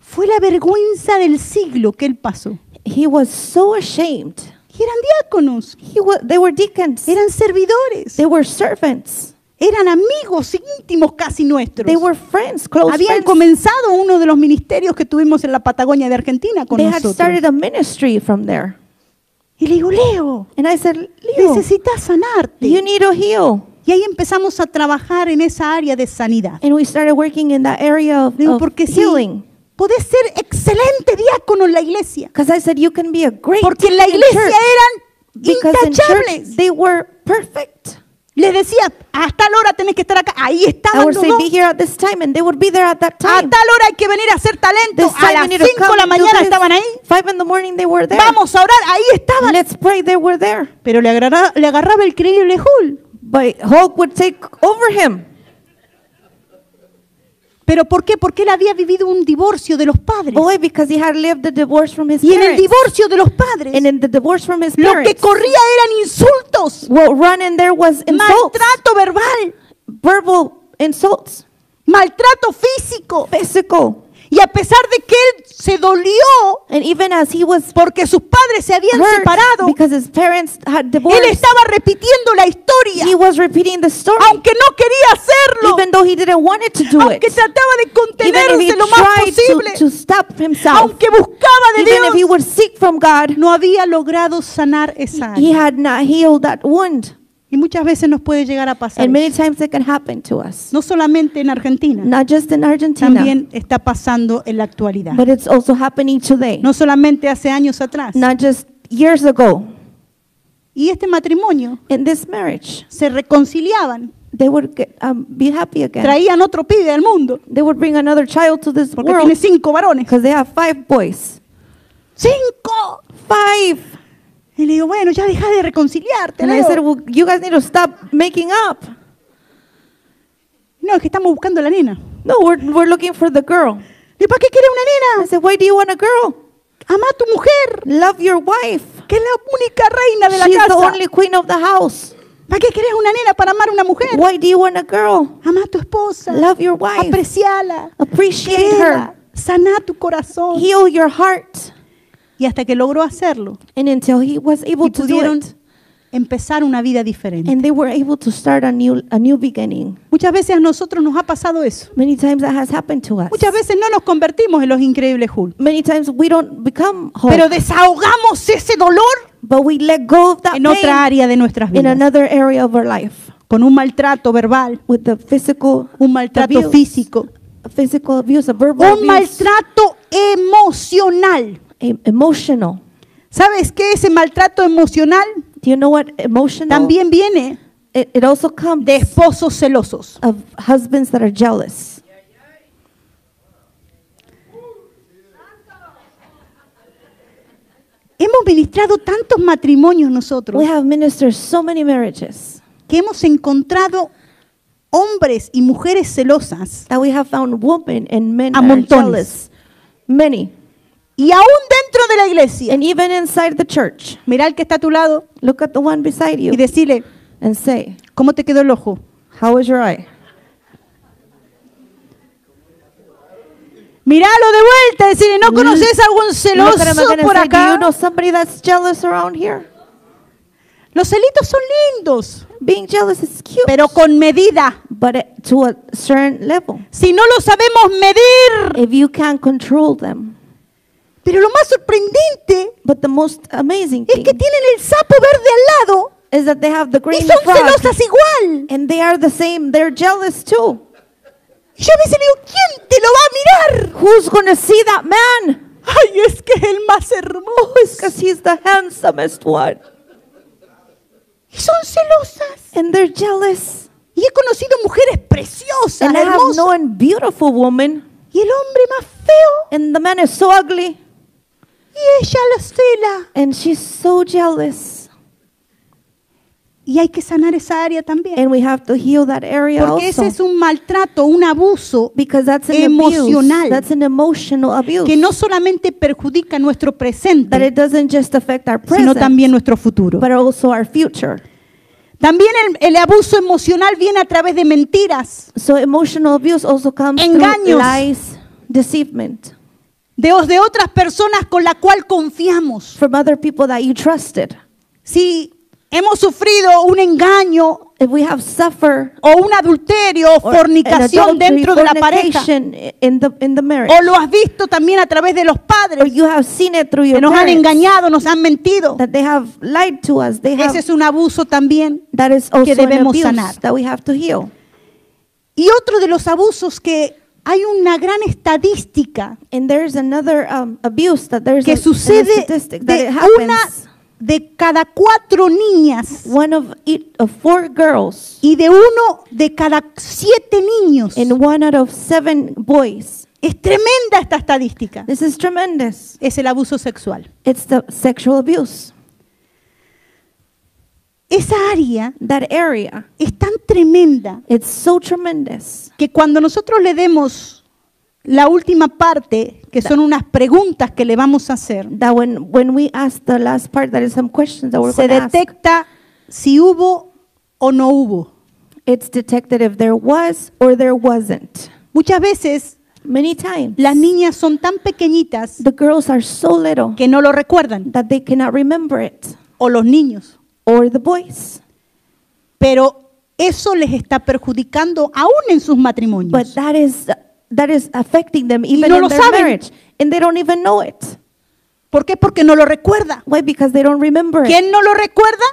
Fue la vergüenza del siglo que él pasó. He was so ashamed. Eran diáconos, He wa- they were deacons. eran servidores, They were servants. eran amigos íntimos casi nuestros. They were friends, close Habían friends. comenzado uno de los ministerios que tuvimos en la Patagonia de Argentina con They had nosotros. started a ministry from there. Y le digo, Leo, And I said, Leo, necesitas sanarte. you need to heal. Y ahí empezamos a trabajar en esa área de sanidad. And we started working in that area of, Le digo, of porque sí, healing. podés ser excelente diácono en la iglesia. Because I said, you can be a great Porque en la deacon in iglesia church. eran Because in church, they were perfect. Les decía, a tal hora tenés que estar acá. Ahí estaban los dos. be here at this time, and they would be there at that A tal hora hay que venir a hacer talento. This A las you need to 5 de la mañana estaban ahí. Five in the morning, they were there. Vamos a orar. Ahí estaban. Let's pray, they were there. Pero le agarraba, le agarraba el creíble Hulk. But Hulk would take over him. ¿Pero por qué? Porque él había vivido un divorcio de los padres. Why? Because he had lived the divorce from his Y en el parents. divorcio de los padres, And in the divorce from his lo que parents, corría eran insultos, what run in there was insults, maltrato verbal, verbal insults, maltrato físico. physical. Y a pesar de que él se dolió And even as he was porque sus padres se habían hurt separado, because his parents had él divorced, estaba repitiendo la historia, he was repeating the story, aunque no quería hacerlo, even though he didn't want it to do aunque it. trataba de if he contenerse lo más posible, to, to stop himself, aunque buscaba de even if he Dios, would seek from God, no había logrado sanar esa he had not healed that wound. Y muchas veces nos puede llegar a pasar. And many times it can happen to us. No solamente en Argentina, Not just in Argentina, también está pasando en la actualidad. but it's also happening today. No solamente hace años atrás. Not just years ago. Y este matrimonio In this marriage, se reconciliaban, they would get, um, be happy again. traían otro pibe al mundo, They would bring another child to this porque world tiene cinco varones. because they have five boys. ¡Cinco! Five. Y le digo, bueno, ya deja de reconciliarte. I Leo. you guys need to stop making up. no, es que estamos buscando a la nena. No, we're, we're looking for the girl. ¿Y para qué quieres una I nena? said, why do you want a girl? Ama a tu mujer, Love your wife. que es la única reina de la She's the casa. only queen of the house. ¿Para qué querés una nena para amar a una mujer? Why do you want a girl? Ama a tu esposa. Love your wife. Apreciala. Appreciate her. Sana tu corazón. Heal your heart. Y hasta que logró hacerlo, And until he was able y to do pudieron it, empezar una vida diferente. and they were able to start a new a new beginning. Muchas veces a nosotros nos ha pasado eso. Many times that has happened to us. Muchas veces no nos convertimos en los increíbles Hulk, Many times we don't become whole, pero desahogamos ese dolor but we let go of that en otra área de nuestras in vidas, another area of our life con un maltrato verbal, with the physical un maltrato abuse, físico, physical abuse, a verbal un abuse, maltrato emocional. Em- emotional. ¿Sabes qué? Ese maltrato emocional Do you know what emotional? también viene it, it also comes de esposos celosos. of husbands that are jealous. Hemos ministrado tantos matrimonios nosotros We have ministered so many marriages que hemos encontrado hombres y mujeres celosas that we have found women and men A montones. jealous. Many. Y aún dentro de la iglesia. And even inside the church. Mira al que está a tu lado Look at the one beside you y decirle, and say, ¿cómo te quedó el ojo? How is your eye? Míralo de vuelta, decirle, ¿no conoces a algún celoso por say, Do you acá? know somebody that's jealous around here? Los celitos son lindos, Being jealous is cute, pero con medida. but to a certain level. Si no lo sabemos medir. If you can't control them. Pero lo más sorprendente But the most amazing es thing que tienen el sapo verde al lado is that they have the y green son frog, celosas igual. and they are the same. They're jealous too. Y yo le digo, ¿quién te lo va a mirar? Who's to see that man? Ay, es que es el más hermoso. Because he's the handsomest one. Y son celosas. And they're jealous. Y he conocido mujeres preciosas, And I have hermosas. known beautiful women, Y el hombre más feo. and the man is so ugly, Y ella la cela. and she's so jealous. Y hay que sanar esa área también. And we have to heal that area Porque ese also. es un maltrato, un abuso Because that's an emocional. abuse. That's an emotional abuse. que no solamente perjudica nuestro that presente, it doesn't just affect our sino present, también nuestro futuro. but also our future. También el, el abuso emocional viene a través de mentiras, So emotional abuse also comes Engaños. through lies, deceivement de, de otras personas con la cual confiamos. from other people that you trusted. Si hemos sufrido un engaño If we have suffered o un adulterio o fornicación dentro de la pareja, in the in the marriage, o lo has visto también a través de los or padres you have seen it through que your nos han parents, engañado, nos han mentido, that they have lied to us. They have ese es un abuso también. that is also an debemos sanar. that we have to heal. Y otro de los abusos que hay una gran estadística And there's another um, abuse that there's que a, sucede statistic that de it happens. una de cada cuatro niñas one of of four girls y de uno de cada siete niños. and one out of seven boys. Es tremenda esta estadística. This is tremendous. Es el abuso sexual. It's the sexual abuse. Esa área That area, es tan tremenda it's so tremendous que cuando nosotros le demos la última parte, que son unas preguntas que le vamos a hacer, that when when we ask the last part, that is some questions that we're se going to ask. detecta si hubo o no hubo. It's detected if there was or there wasn't. Muchas veces Many times, las niñas son tan pequeñitas the girls are so little que no lo recuerdan, that they cannot remember it, o los niños. Or the boys. Pero eso les está perjudicando aún en sus But matrimonios. that is that is affecting them even no in their saben. marriage, and they don't even know it. ¿Por qué? Porque no lo recuerda. Why? Because they don't remember ¿Quién no lo recuerda?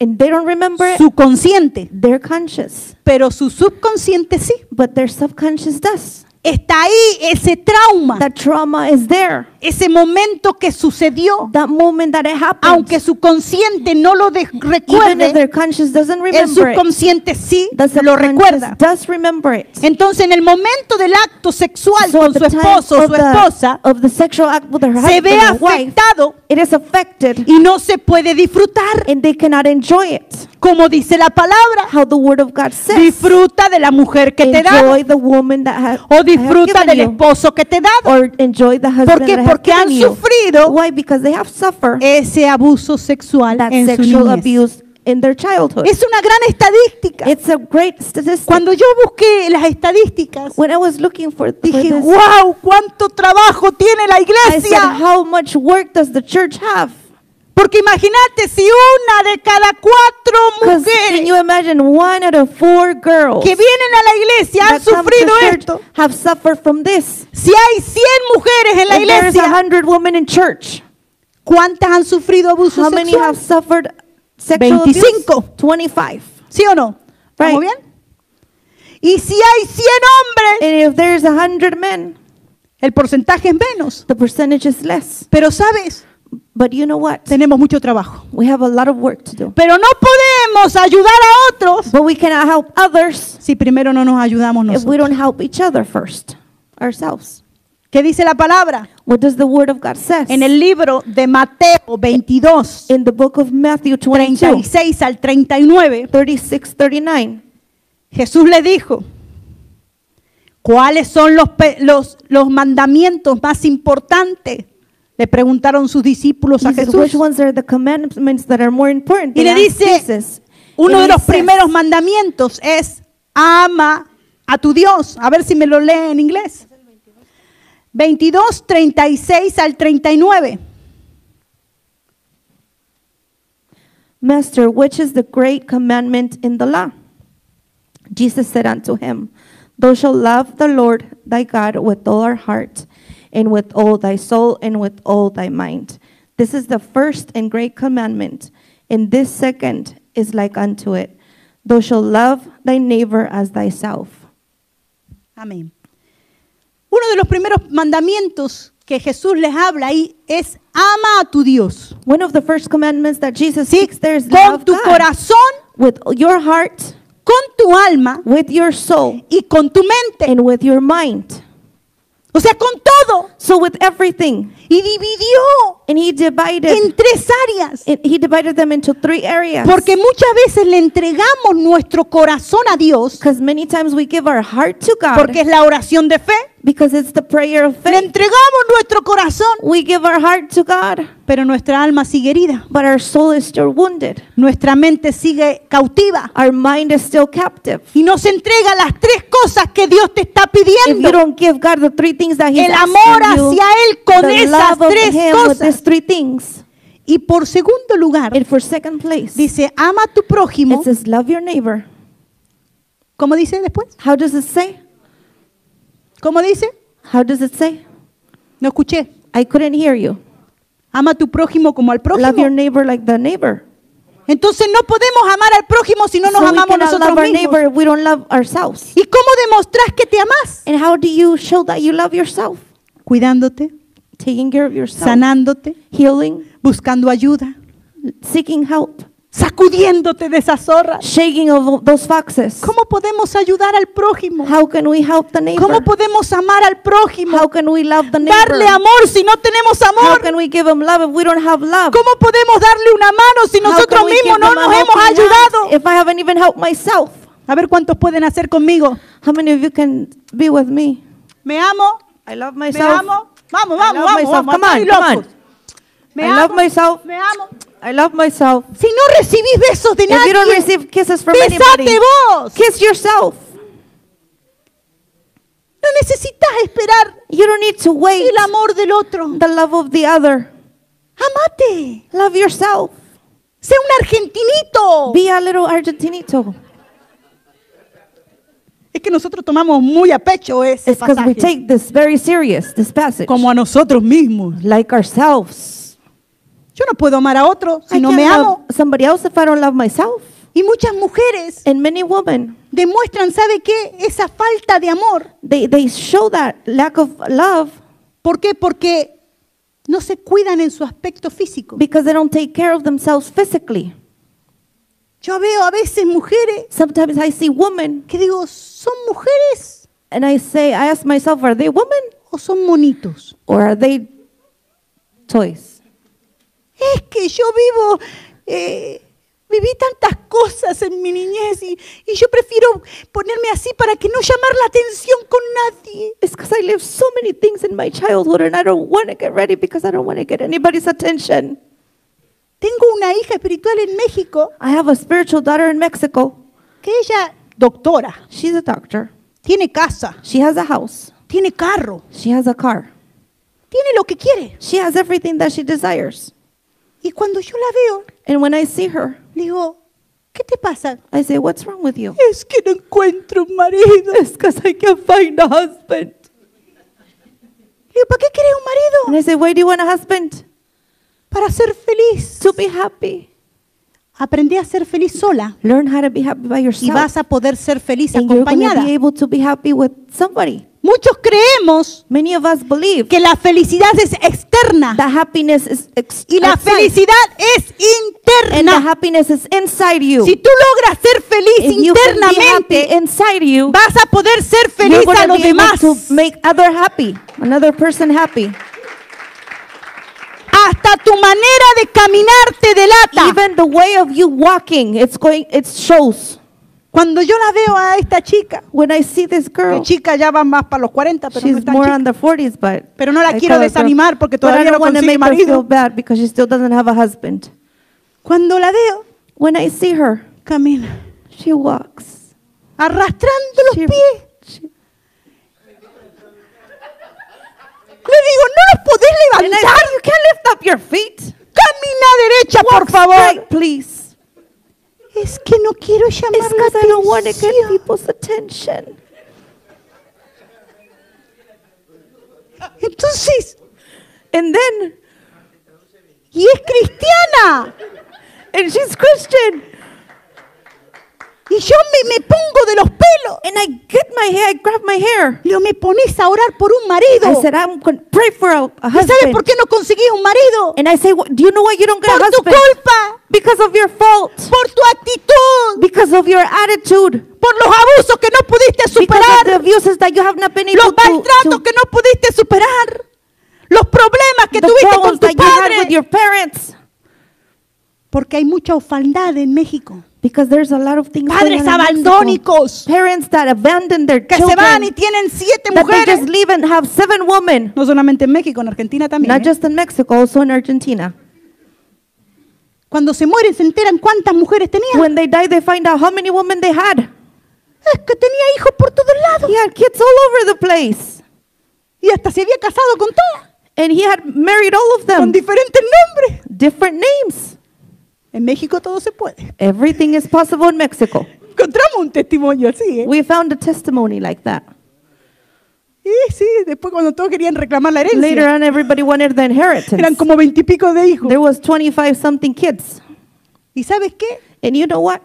and they don't remember. Su consciente. They're conscious, Pero su subconsciente sí. but their subconscious does. Está ahí ese trauma, That trauma is there. ese momento que sucedió, That moment that it happened, aunque su consciente no lo de- even if recuerde, their conscious doesn't el remember it, subconsciente sí lo recuerda. does remember it. Entonces, en el momento del acto sexual So con su esposo o of su the, esposa, of the sexual act with se ve afectado it is affected, y no se puede disfrutar. and they cannot enjoy it. Como dice la palabra, How the Word of God says, disfruta de la mujer que te da the woman that ha, o I have disfruta del esposo que te da. or enjoy the husband ¿Por qué? Porque han you. sufrido Why? Because they have suffered ese abuso sexual that en su sexual abuse in their childhood. Es una gran estadística. It's a great statistic. Cuando yo busqué las estadísticas, when I was looking for, for dije, this, wow, cuánto trabajo tiene la I said, iglesia. how much work does the church have? Porque imagínate si una de cada cuatro Because can mujeres you imagine one out of four girls que vienen a la iglesia han sufrido esto. have suffered from this? Si hay 100 mujeres en la If iglesia, hundred women in church, ¿cuántas han sufrido abuso how many sexual? have suffered sexual 25. abuse? 25. ¿Sí o no? ¿Estamos Right. bien? Y si hay 100 hombres, And if there's a hundred men, el porcentaje es menos. the percentage is less. Pero sabes, But you know what? tenemos mucho trabajo. We have a lot of work to do. Pero no podemos ayudar a otros But we cannot help others si primero no nos ayudamos if we nosotros. don't help each other first, ourselves. ¿Qué dice la palabra? What does the word of God say? En el libro de Mateo 22, In the book of Matthew 22, 36 al 39, 36, 39, Jesús le dijo, ¿cuáles son los, pe- los, los mandamientos más importantes? Le preguntaron sus discípulos a Jesús. which ones are the commandments that are more important? Y le dice, Jesus. uno de los says, primeros mandamientos es ama a tu Dios. A ver si me lo lee en inglés. 22, 36 al 39. Master, which is the great commandment in the law? Jesus said unto him, Thou shalt love the Lord thy God with all our heart, and with all thy soul, and with all thy mind. This is the first and great commandment, and this second is like unto it. Thou shalt love thy neighbor as thyself. Amén. Uno de los primeros mandamientos que Jesús les habla ahí es ama a tu Dios. One of the first commandments that Jesus Sí, speaks there is con love tu God corazón, with your heart, con tu alma with your soul, y con tu mente. and with your mind. O sea, con todo. So with everything. Y dividió And he divided en tres áreas. he divided them into three areas. Porque muchas veces le entregamos nuestro corazón a Dios, Because many times we give our heart to God porque es la oración de fe. Because it's the prayer of Le faith. entregamos nuestro corazón, We give our heart to God, pero nuestra alma sigue herida. but our soul is still wounded. Nuestra mente sigue cautiva. Our mind is still captive. Y nos entrega las tres cosas que Dios te está If you pidiendo. don't give God the three things that El amor asking you, hacia Él con the esas love tres Him with these cosas. three things. Y por segundo lugar, And for second place, dice, ama a tu prójimo. it says, love your neighbor. ¿Cómo dice después? How does it say? ¿Cómo dice? How does it say? No escuché. I couldn't hear you. Ama a tu prójimo como al Love your prójimo. neighbor like the neighbor. Entonces no podemos amar al prójimo si no nos so amamos nosotros mismos. neighbor we don't love ourselves. ¿Y cómo demostrás que te amás? And how do you show that you love yourself? Cuidándote, Taking care of yourself, sanándote, healing, buscando ayuda, seeking help, sacudiéndote de esas zorras. shaking of those foxes. ¿Cómo podemos ayudar al prójimo? How can we help the neighbor? ¿Cómo podemos amar al prójimo? How can we love the neighbor? Darle amor si no tenemos How amor. can we give him love if we don't have love? ¿Cómo podemos darle una mano si How nosotros mismos no them nos hemos ayudado? If I haven't even helped myself, A ver cuántos pueden hacer conmigo. how many of you can be with me? Me amo, I love me myself. amo. Vamos, I vamos, love vamos. myself. vamos, Come on, come locos. Me I amo, love myself. me amo. I love myself. Si no recibís besos de If you don't nadie, receive kisses from besate anybody, vos. kiss yourself. No necesitas esperar You don't need to wait el amor del otro. the love of the other. Amate. Love yourself. Sé un argentinito. Be a little Argentinito. Es que nosotros tomamos muy a pecho ese It's because we pasaje. take this very serious, this passage. Como a nosotros mismos. like ourselves. Yo no puedo amar a otro si I no me love amo. somebody else if I don't love myself. Y muchas mujeres And many women, demuestran, ¿sabe qué? Esa falta de amor. they, they show that lack of love ¿Por qué? Porque no se cuidan en su aspecto físico. because they don't take care of themselves physically. Yo veo a veces mujeres Sometimes I see women que digo, ¿son mujeres and I say, I ask myself, are they women o son monitos? or are they toys? Es que yo vivo, eh, viví tantas cosas en mi niñez y, y yo prefiero ponerme así para que no llamar la atención con nadie. It's because I lived so many things in my childhood and I don't want to get ready because I don't want to get anybody's attention. Tengo una hija espiritual en México I have a spiritual daughter in Mexico. que ella, doctora, She's a doctor. tiene casa, She has a house. tiene carro, She has a car. tiene lo que quiere. She has everything that she desires. Y cuando yo la veo, And when I see her, digo, ¿qué te pasa? I say, What's wrong with you? Es que no encuentro un marido. It's because I can't find a husband. Le digo, ¿para qué querés un marido? And I say, Why do you want a husband? Para ser feliz. To be happy. Aprendí a ser feliz sola Learn how to be happy by y yourself. vas a poder ser feliz and you're acompañada. be able to be happy with somebody. Muchos creemos Many of us believe que la felicidad es externa that happiness is ex- y la outside, felicidad es and the interna. happiness is inside you. Si tú logras ser feliz if you internamente, inside you, vas a poder ser feliz a los demás. to make other happy, another person happy. Hasta tu manera de caminar te delata. Even the way of you walking, it's going, it shows. Cuando yo la veo a esta chica, When I see this girl, chica ya va más para los 40, pero no she's es tan more chica. on the 40s, but Pero no la I quiero desanimar porque I todavía no don't want to consigue make her feel marido. bad because she still doesn't have a husband. Cuando la veo, When I see her, camina she walks. arrastrando los She- pies. she- Le digo, no los podés and I levantar. say, you can't lift up your feet. Camina derecha, por Walk favor. straight, please. Es que no quiero llamar It's la because I don't want to get people's attention. Entonces, And then, y es cristiana. and she's Christian. Y yo me, me pongo de los pelos. And I get my hair, I grab my hair. Digo, me pones a orar por un marido. I said, I'm going to pray for a, a ¿Y sabes husband. por qué no conseguís un marido? And I say, "What- do you know why you don't get Por a tu husband? culpa, Because of your fault. por tu actitud, Because of your attitude. por los abusos que no pudiste Because of the superar, abuses that you have not been able los to, maltratos to que no pudiste superar, los problemas que the tuviste con problems tu that you had with padre. your parents. Porque hay mucha ofaldad en México. Because there's a lot of things Padres abandónicos Parents that abandon their que se van y children. tienen siete That they mujeres. just leave and have seven women. No solamente en México, en Argentina también. Not ¿eh? just in Mexico, also in Argentina. Cuando se mueren se enteran cuántas mujeres tenían. When they die, they find out how many women they had. Es que tenía hijos por todos lados. He had kids all over the place. Y hasta se había casado con todas. And he had married all of Con them. diferentes nombres. Different names. En México todo se puede. Everything is possible in Mexico. Encontramos un testimonio así. ¿eh? We found a testimony like that. Y sí, después cuando todos querían reclamar la herencia. Later on, everybody wanted the Eran inheritance. como veintipico de hijos. There was 25 something kids. ¿Y sabes qué? And you know what?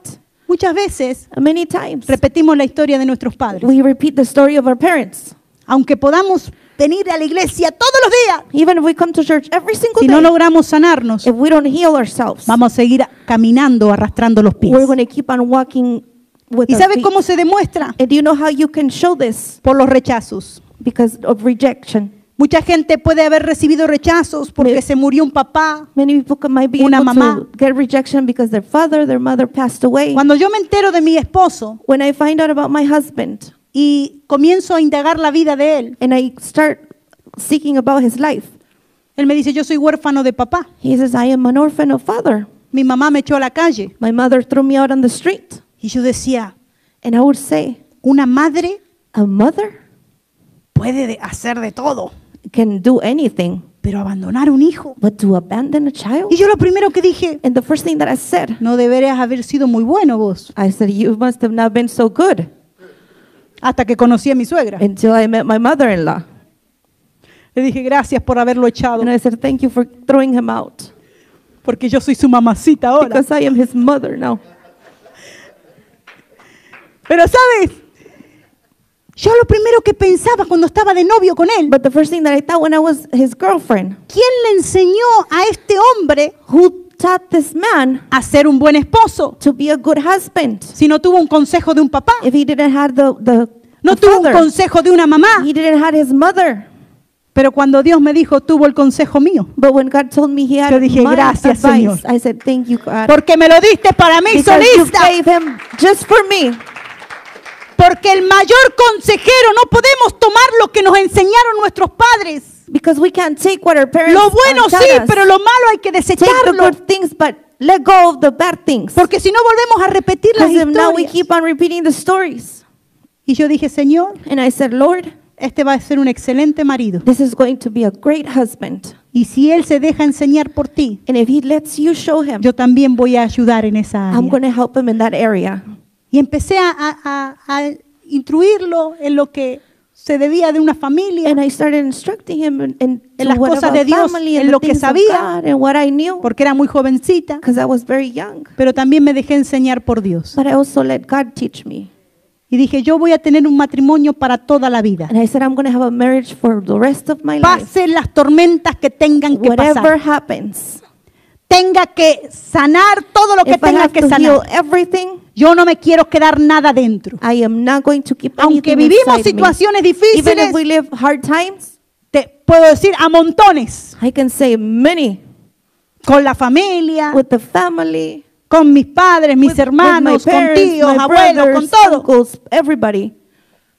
Muchas veces Many times repetimos la historia de nuestros padres. we repeat the story of our parents. Aunque podamos venir a la iglesia todos los días, Even if we come to church every single si no day, logramos sanarnos, if we don't heal ourselves, vamos a seguir caminando, arrastrando los pies. we're going to keep on walking with ¿Y sabes cómo se demuestra? And do you know how you can show this? Por los rechazos. Because of rejection. Mucha gente puede haber recibido rechazos porque se murió un papá. Many people might be Una able mamá. to get rejection because their father, their mother passed away. Cuando yo me entero de mi esposo When I find out about my husband y comienzo a indagar la vida de él, and I start seeking about his life, él me dice, yo soy huérfano de papá. he says, I am an orphan of father. Mi mamá me echó a la calle. My mother threw me out on the street. Y yo decía, And I would say, una madre a mother puede de- hacer de todo, can do anything, pero abandonar un hijo. but to abandon a child? Y yo lo primero que dije, And the first thing that I said, no deberías haber sido muy bueno vos, I said, you must have not been so good hasta que conocí a mi suegra. until I met my mother-in-law. Le dije, gracias por haberlo echado, And I said, thank you for throwing him out porque yo soy su mamacita ahora. because I am his mother now. Pero sabes, yo lo primero que pensaba cuando estaba de novio con él, But the first thing that I thought when I was his girlfriend, ¿quién le enseñó a este hombre who taught this man a ser un buen esposo? to be a good husband Si no tuvo un consejo de un papá, if he didn't have the, the, no tuvo un consejo de una mamá, He didn't have his mother. pero cuando Dios me dijo, tuvo el consejo mío, But when God told me he had Yo dije, "Gracias, advice, Señor." I said, thank you, God. porque me lo diste para mí Because you solista, gave him just for me. porque el mayor consejero no podemos tomar lo que nos enseñaron nuestros padres. Because we can't take what our parents Lo bueno sí, us. pero lo malo hay que Take the desecharlo, good things, but let go of the bad things. porque si no volvemos a repetir las if now we historias. keep on repeating the stories. Y yo dije, Señor, And I said, Lord, este va a ser un excelente marido. This is going to be a great husband. Y si él se deja enseñar por ti, And if he lets you show him, yo también voy a ayudar en esa I'm área. going to help him in that area. Y empecé a, a- a- a instruirlo en lo que se debía de una familia, And I started instructing him in, in En to las what cosas about de Dios, family en and the lo que things of sabía. God and what I knew porque era muy jovencita, because I was very young. pero también me dejé enseñar por Dios. But I also let God teach me. Y dije, yo voy a tener un matrimonio para toda la vida. And I said, I'm going to have a marriage for the rest of my life. Pasen las tormentas que tengan que Whatever pasar. happens. Tenga que sanar todo lo que If I tenga have que to heal sanar. everything, Yo no me quiero quedar nada dentro. I am not going to keep Aunque anything vivimos inside me. situaciones Even difíciles, if we live hard times, te puedo decir a montones, I can say many con la familia, with the family, con mis padres, mis with, hermanos, con parents, tíos, my abuelos, con todo. uncles, everybody.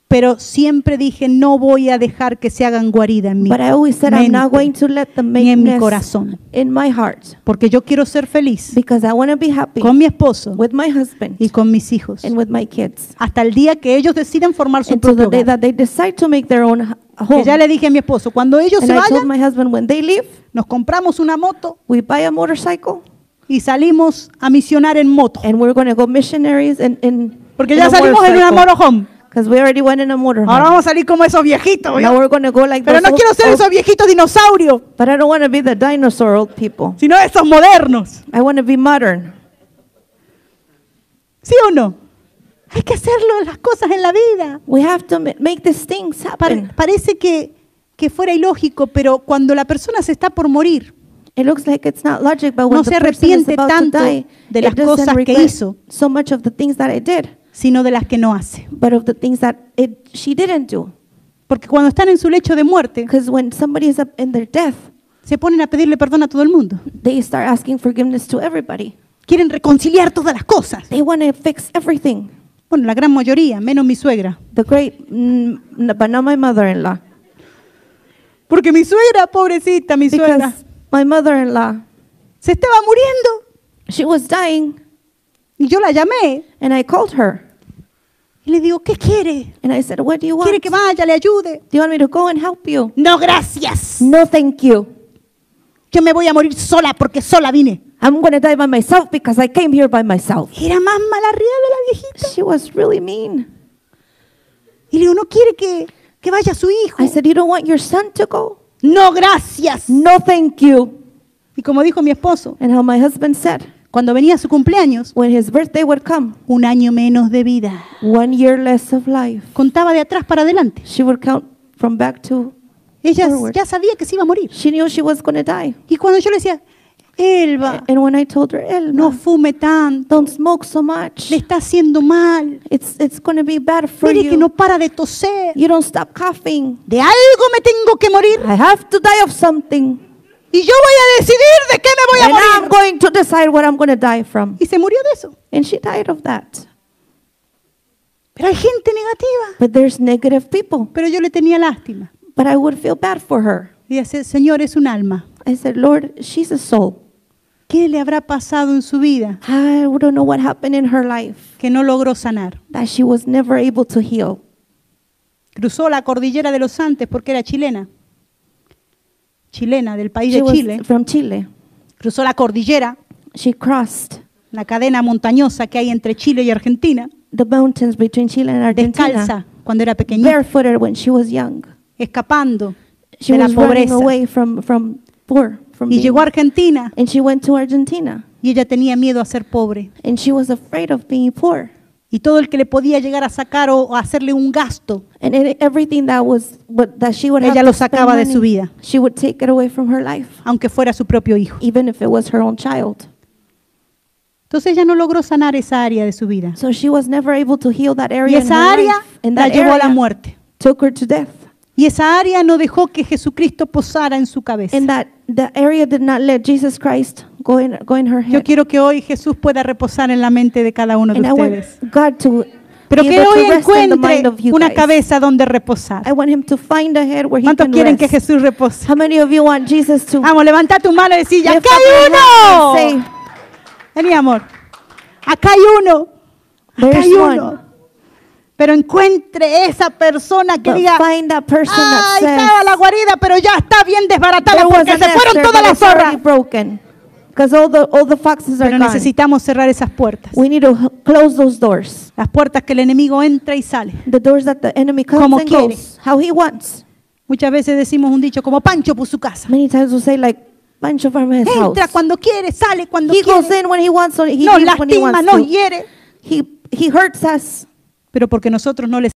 Pero siempre dije, no voy a dejar que se hagan guarida en mi But I always said I'm not going to let them ni en mi corazón. in my heart Porque yo quiero ser feliz because I want to be happy con mi esposo with my husband y con mis hijos. and with my kids Hasta el día que ellos decidan formar su until the propio day hogar. that they decide to make their own h- Que home. ya le dije a mi esposo, cuando ellos And se I told vayan, my husband when they leave, nos compramos una moto we buy a motorcycle y salimos a misionar en moto. and we're going to go missionaries in, in Porque ya salimos en una motorhome. because we already went in a motorhome. Ahora vamos a salir como esos viejitos. Now we're going to go like Pero no quiero ser esos viejitos dinosaurios, But I don't want to be the dinosaur old people. sino esos modernos. I want to be modern. ¿Sí o no? Hay que hacerlo las cosas en la vida. We have to ma- make these things Pare- happen. parece que, que fuera ilógico, pero cuando la persona se está por morir, It looks like it's not logic, but when No the se arrepiente tanto die, de las cosas que hizo. so much of the things that I did, sino de las que no hace. but of the things that it, she didn't do. Porque cuando están en su lecho de muerte, Because when somebody is up in their death, se ponen a pedirle perdón a todo el mundo. they start asking forgiveness to everybody. Quieren reconciliar todas las cosas. They want to fix everything. Bueno, la gran mayoría, menos mi suegra. The great, mm, but not my mother-in-law, Porque mi suegra, pobrecita, mi suegra, my mother-in-law, se estaba muriendo. she was dying, Y yo la llamé and I called her, y le digo, ¿qué quiere? and I said, "What do you want? ¿Quiere que vaya, le ayude? Do you want me to go and help you?" No, gracias. No, thank you. Yo me voy a morir sola porque sola vine. I'm going to die by myself because I came here by myself. Era más mala de la viejita. She was really mean. Y le digo, ¿no quiere que, que vaya su hijo? I said, You don't want your son to go? No, gracias. No, thank you. Y como dijo mi esposo, And how my husband said, cuando venía su cumpleaños, when his birthday would come, un año menos de vida. one year less of life, Contaba de atrás para adelante. she would count from back to. Ella Forward. ya sabía que se iba a morir. She knew she was going to die. Y cuando yo le decía, Elba, And when I told her, Eh, no fume tanto, don't smoke so much. le está haciendo mal. It's, it's going to be bad for Mire que you. no para de toser. You don't stop coughing. De algo me tengo que morir. I have to die of something. Y yo voy a decidir de qué me voy a And I'm morir. going to decide what I'm going to die from. Y se murió de eso. And she died of that. Pero hay gente negativa. But there's negative people. Pero yo le tenía lástima. But I would feel bad for her. Y decía, Señor, es un alma. I said, Lord, she's a soul. ¿Qué le habrá pasado en su vida I don't know what happened in her life que no logró sanar? that she was never able to heal. Cruzó la cordillera de los Andes porque era chilena. Chilena, del país She de was Chile. from Chile. Cruzó la cordillera, She crossed la cadena montañosa que hay entre Chile y Argentina, the mountains between Chile and Argentina, descalza cuando era pequeñita, barefooted when she was young. escapando She de la was running pobreza. away from, from poor. From Y being- llegó a Argentina and she went to Argentina. y ella tenía miedo a ser pobre. And she was afraid of being poor. Y todo el que le podía llegar a sacar o, o hacerle un gasto, And it, everything that was what, that she would have Ella to lo spend sacaba de money, su vida. she would take it away from her life, aunque fuera su propio hijo. even if it was her own child. Entonces ella no logró sanar esa área de su vida. So she was never able to heal that Y area. in esa her área life. And la that llevó a la area muerte. took her to death. Y esa área no dejó que Jesucristo posara en su cabeza. And that the area did not let Jesus Christ go in, go in her Yo quiero que hoy Jesús pueda reposar en la mente de cada uno de And I want ustedes. God to Pero be que able hoy rest in the encuentre mind of you una guys. cabeza donde reposar. I want him to find a head where he ¿Cuántos can quieren que rest. Jesús repose? How many of you want Jesus to Vamos, levanta tu mano y decir, lift acá up your hay and uno. say, Vení, amor. Acá hay uno. Acá There's hay one. Pero encuentre esa persona que But diga, find that person ah, that estaba la guarida, pero ya está bien desbaratada porque se fueron todas las zorras. Because all the, all the foxes are Pero gone. necesitamos cerrar esas puertas. We need to close those doors. Las puertas que el enemigo entra y sale. The doors that the enemy comes Como and quiere. goes. How he wants. Muchas veces decimos un dicho como Pancho por su casa. Many times we'll say like, Pancho from his house. Entra cuando quiere, sale cuando He goes quiere. in when he wants, or he when he lastima, wants nos to. hiere. He, he hurts us. Pero porque nosotros no le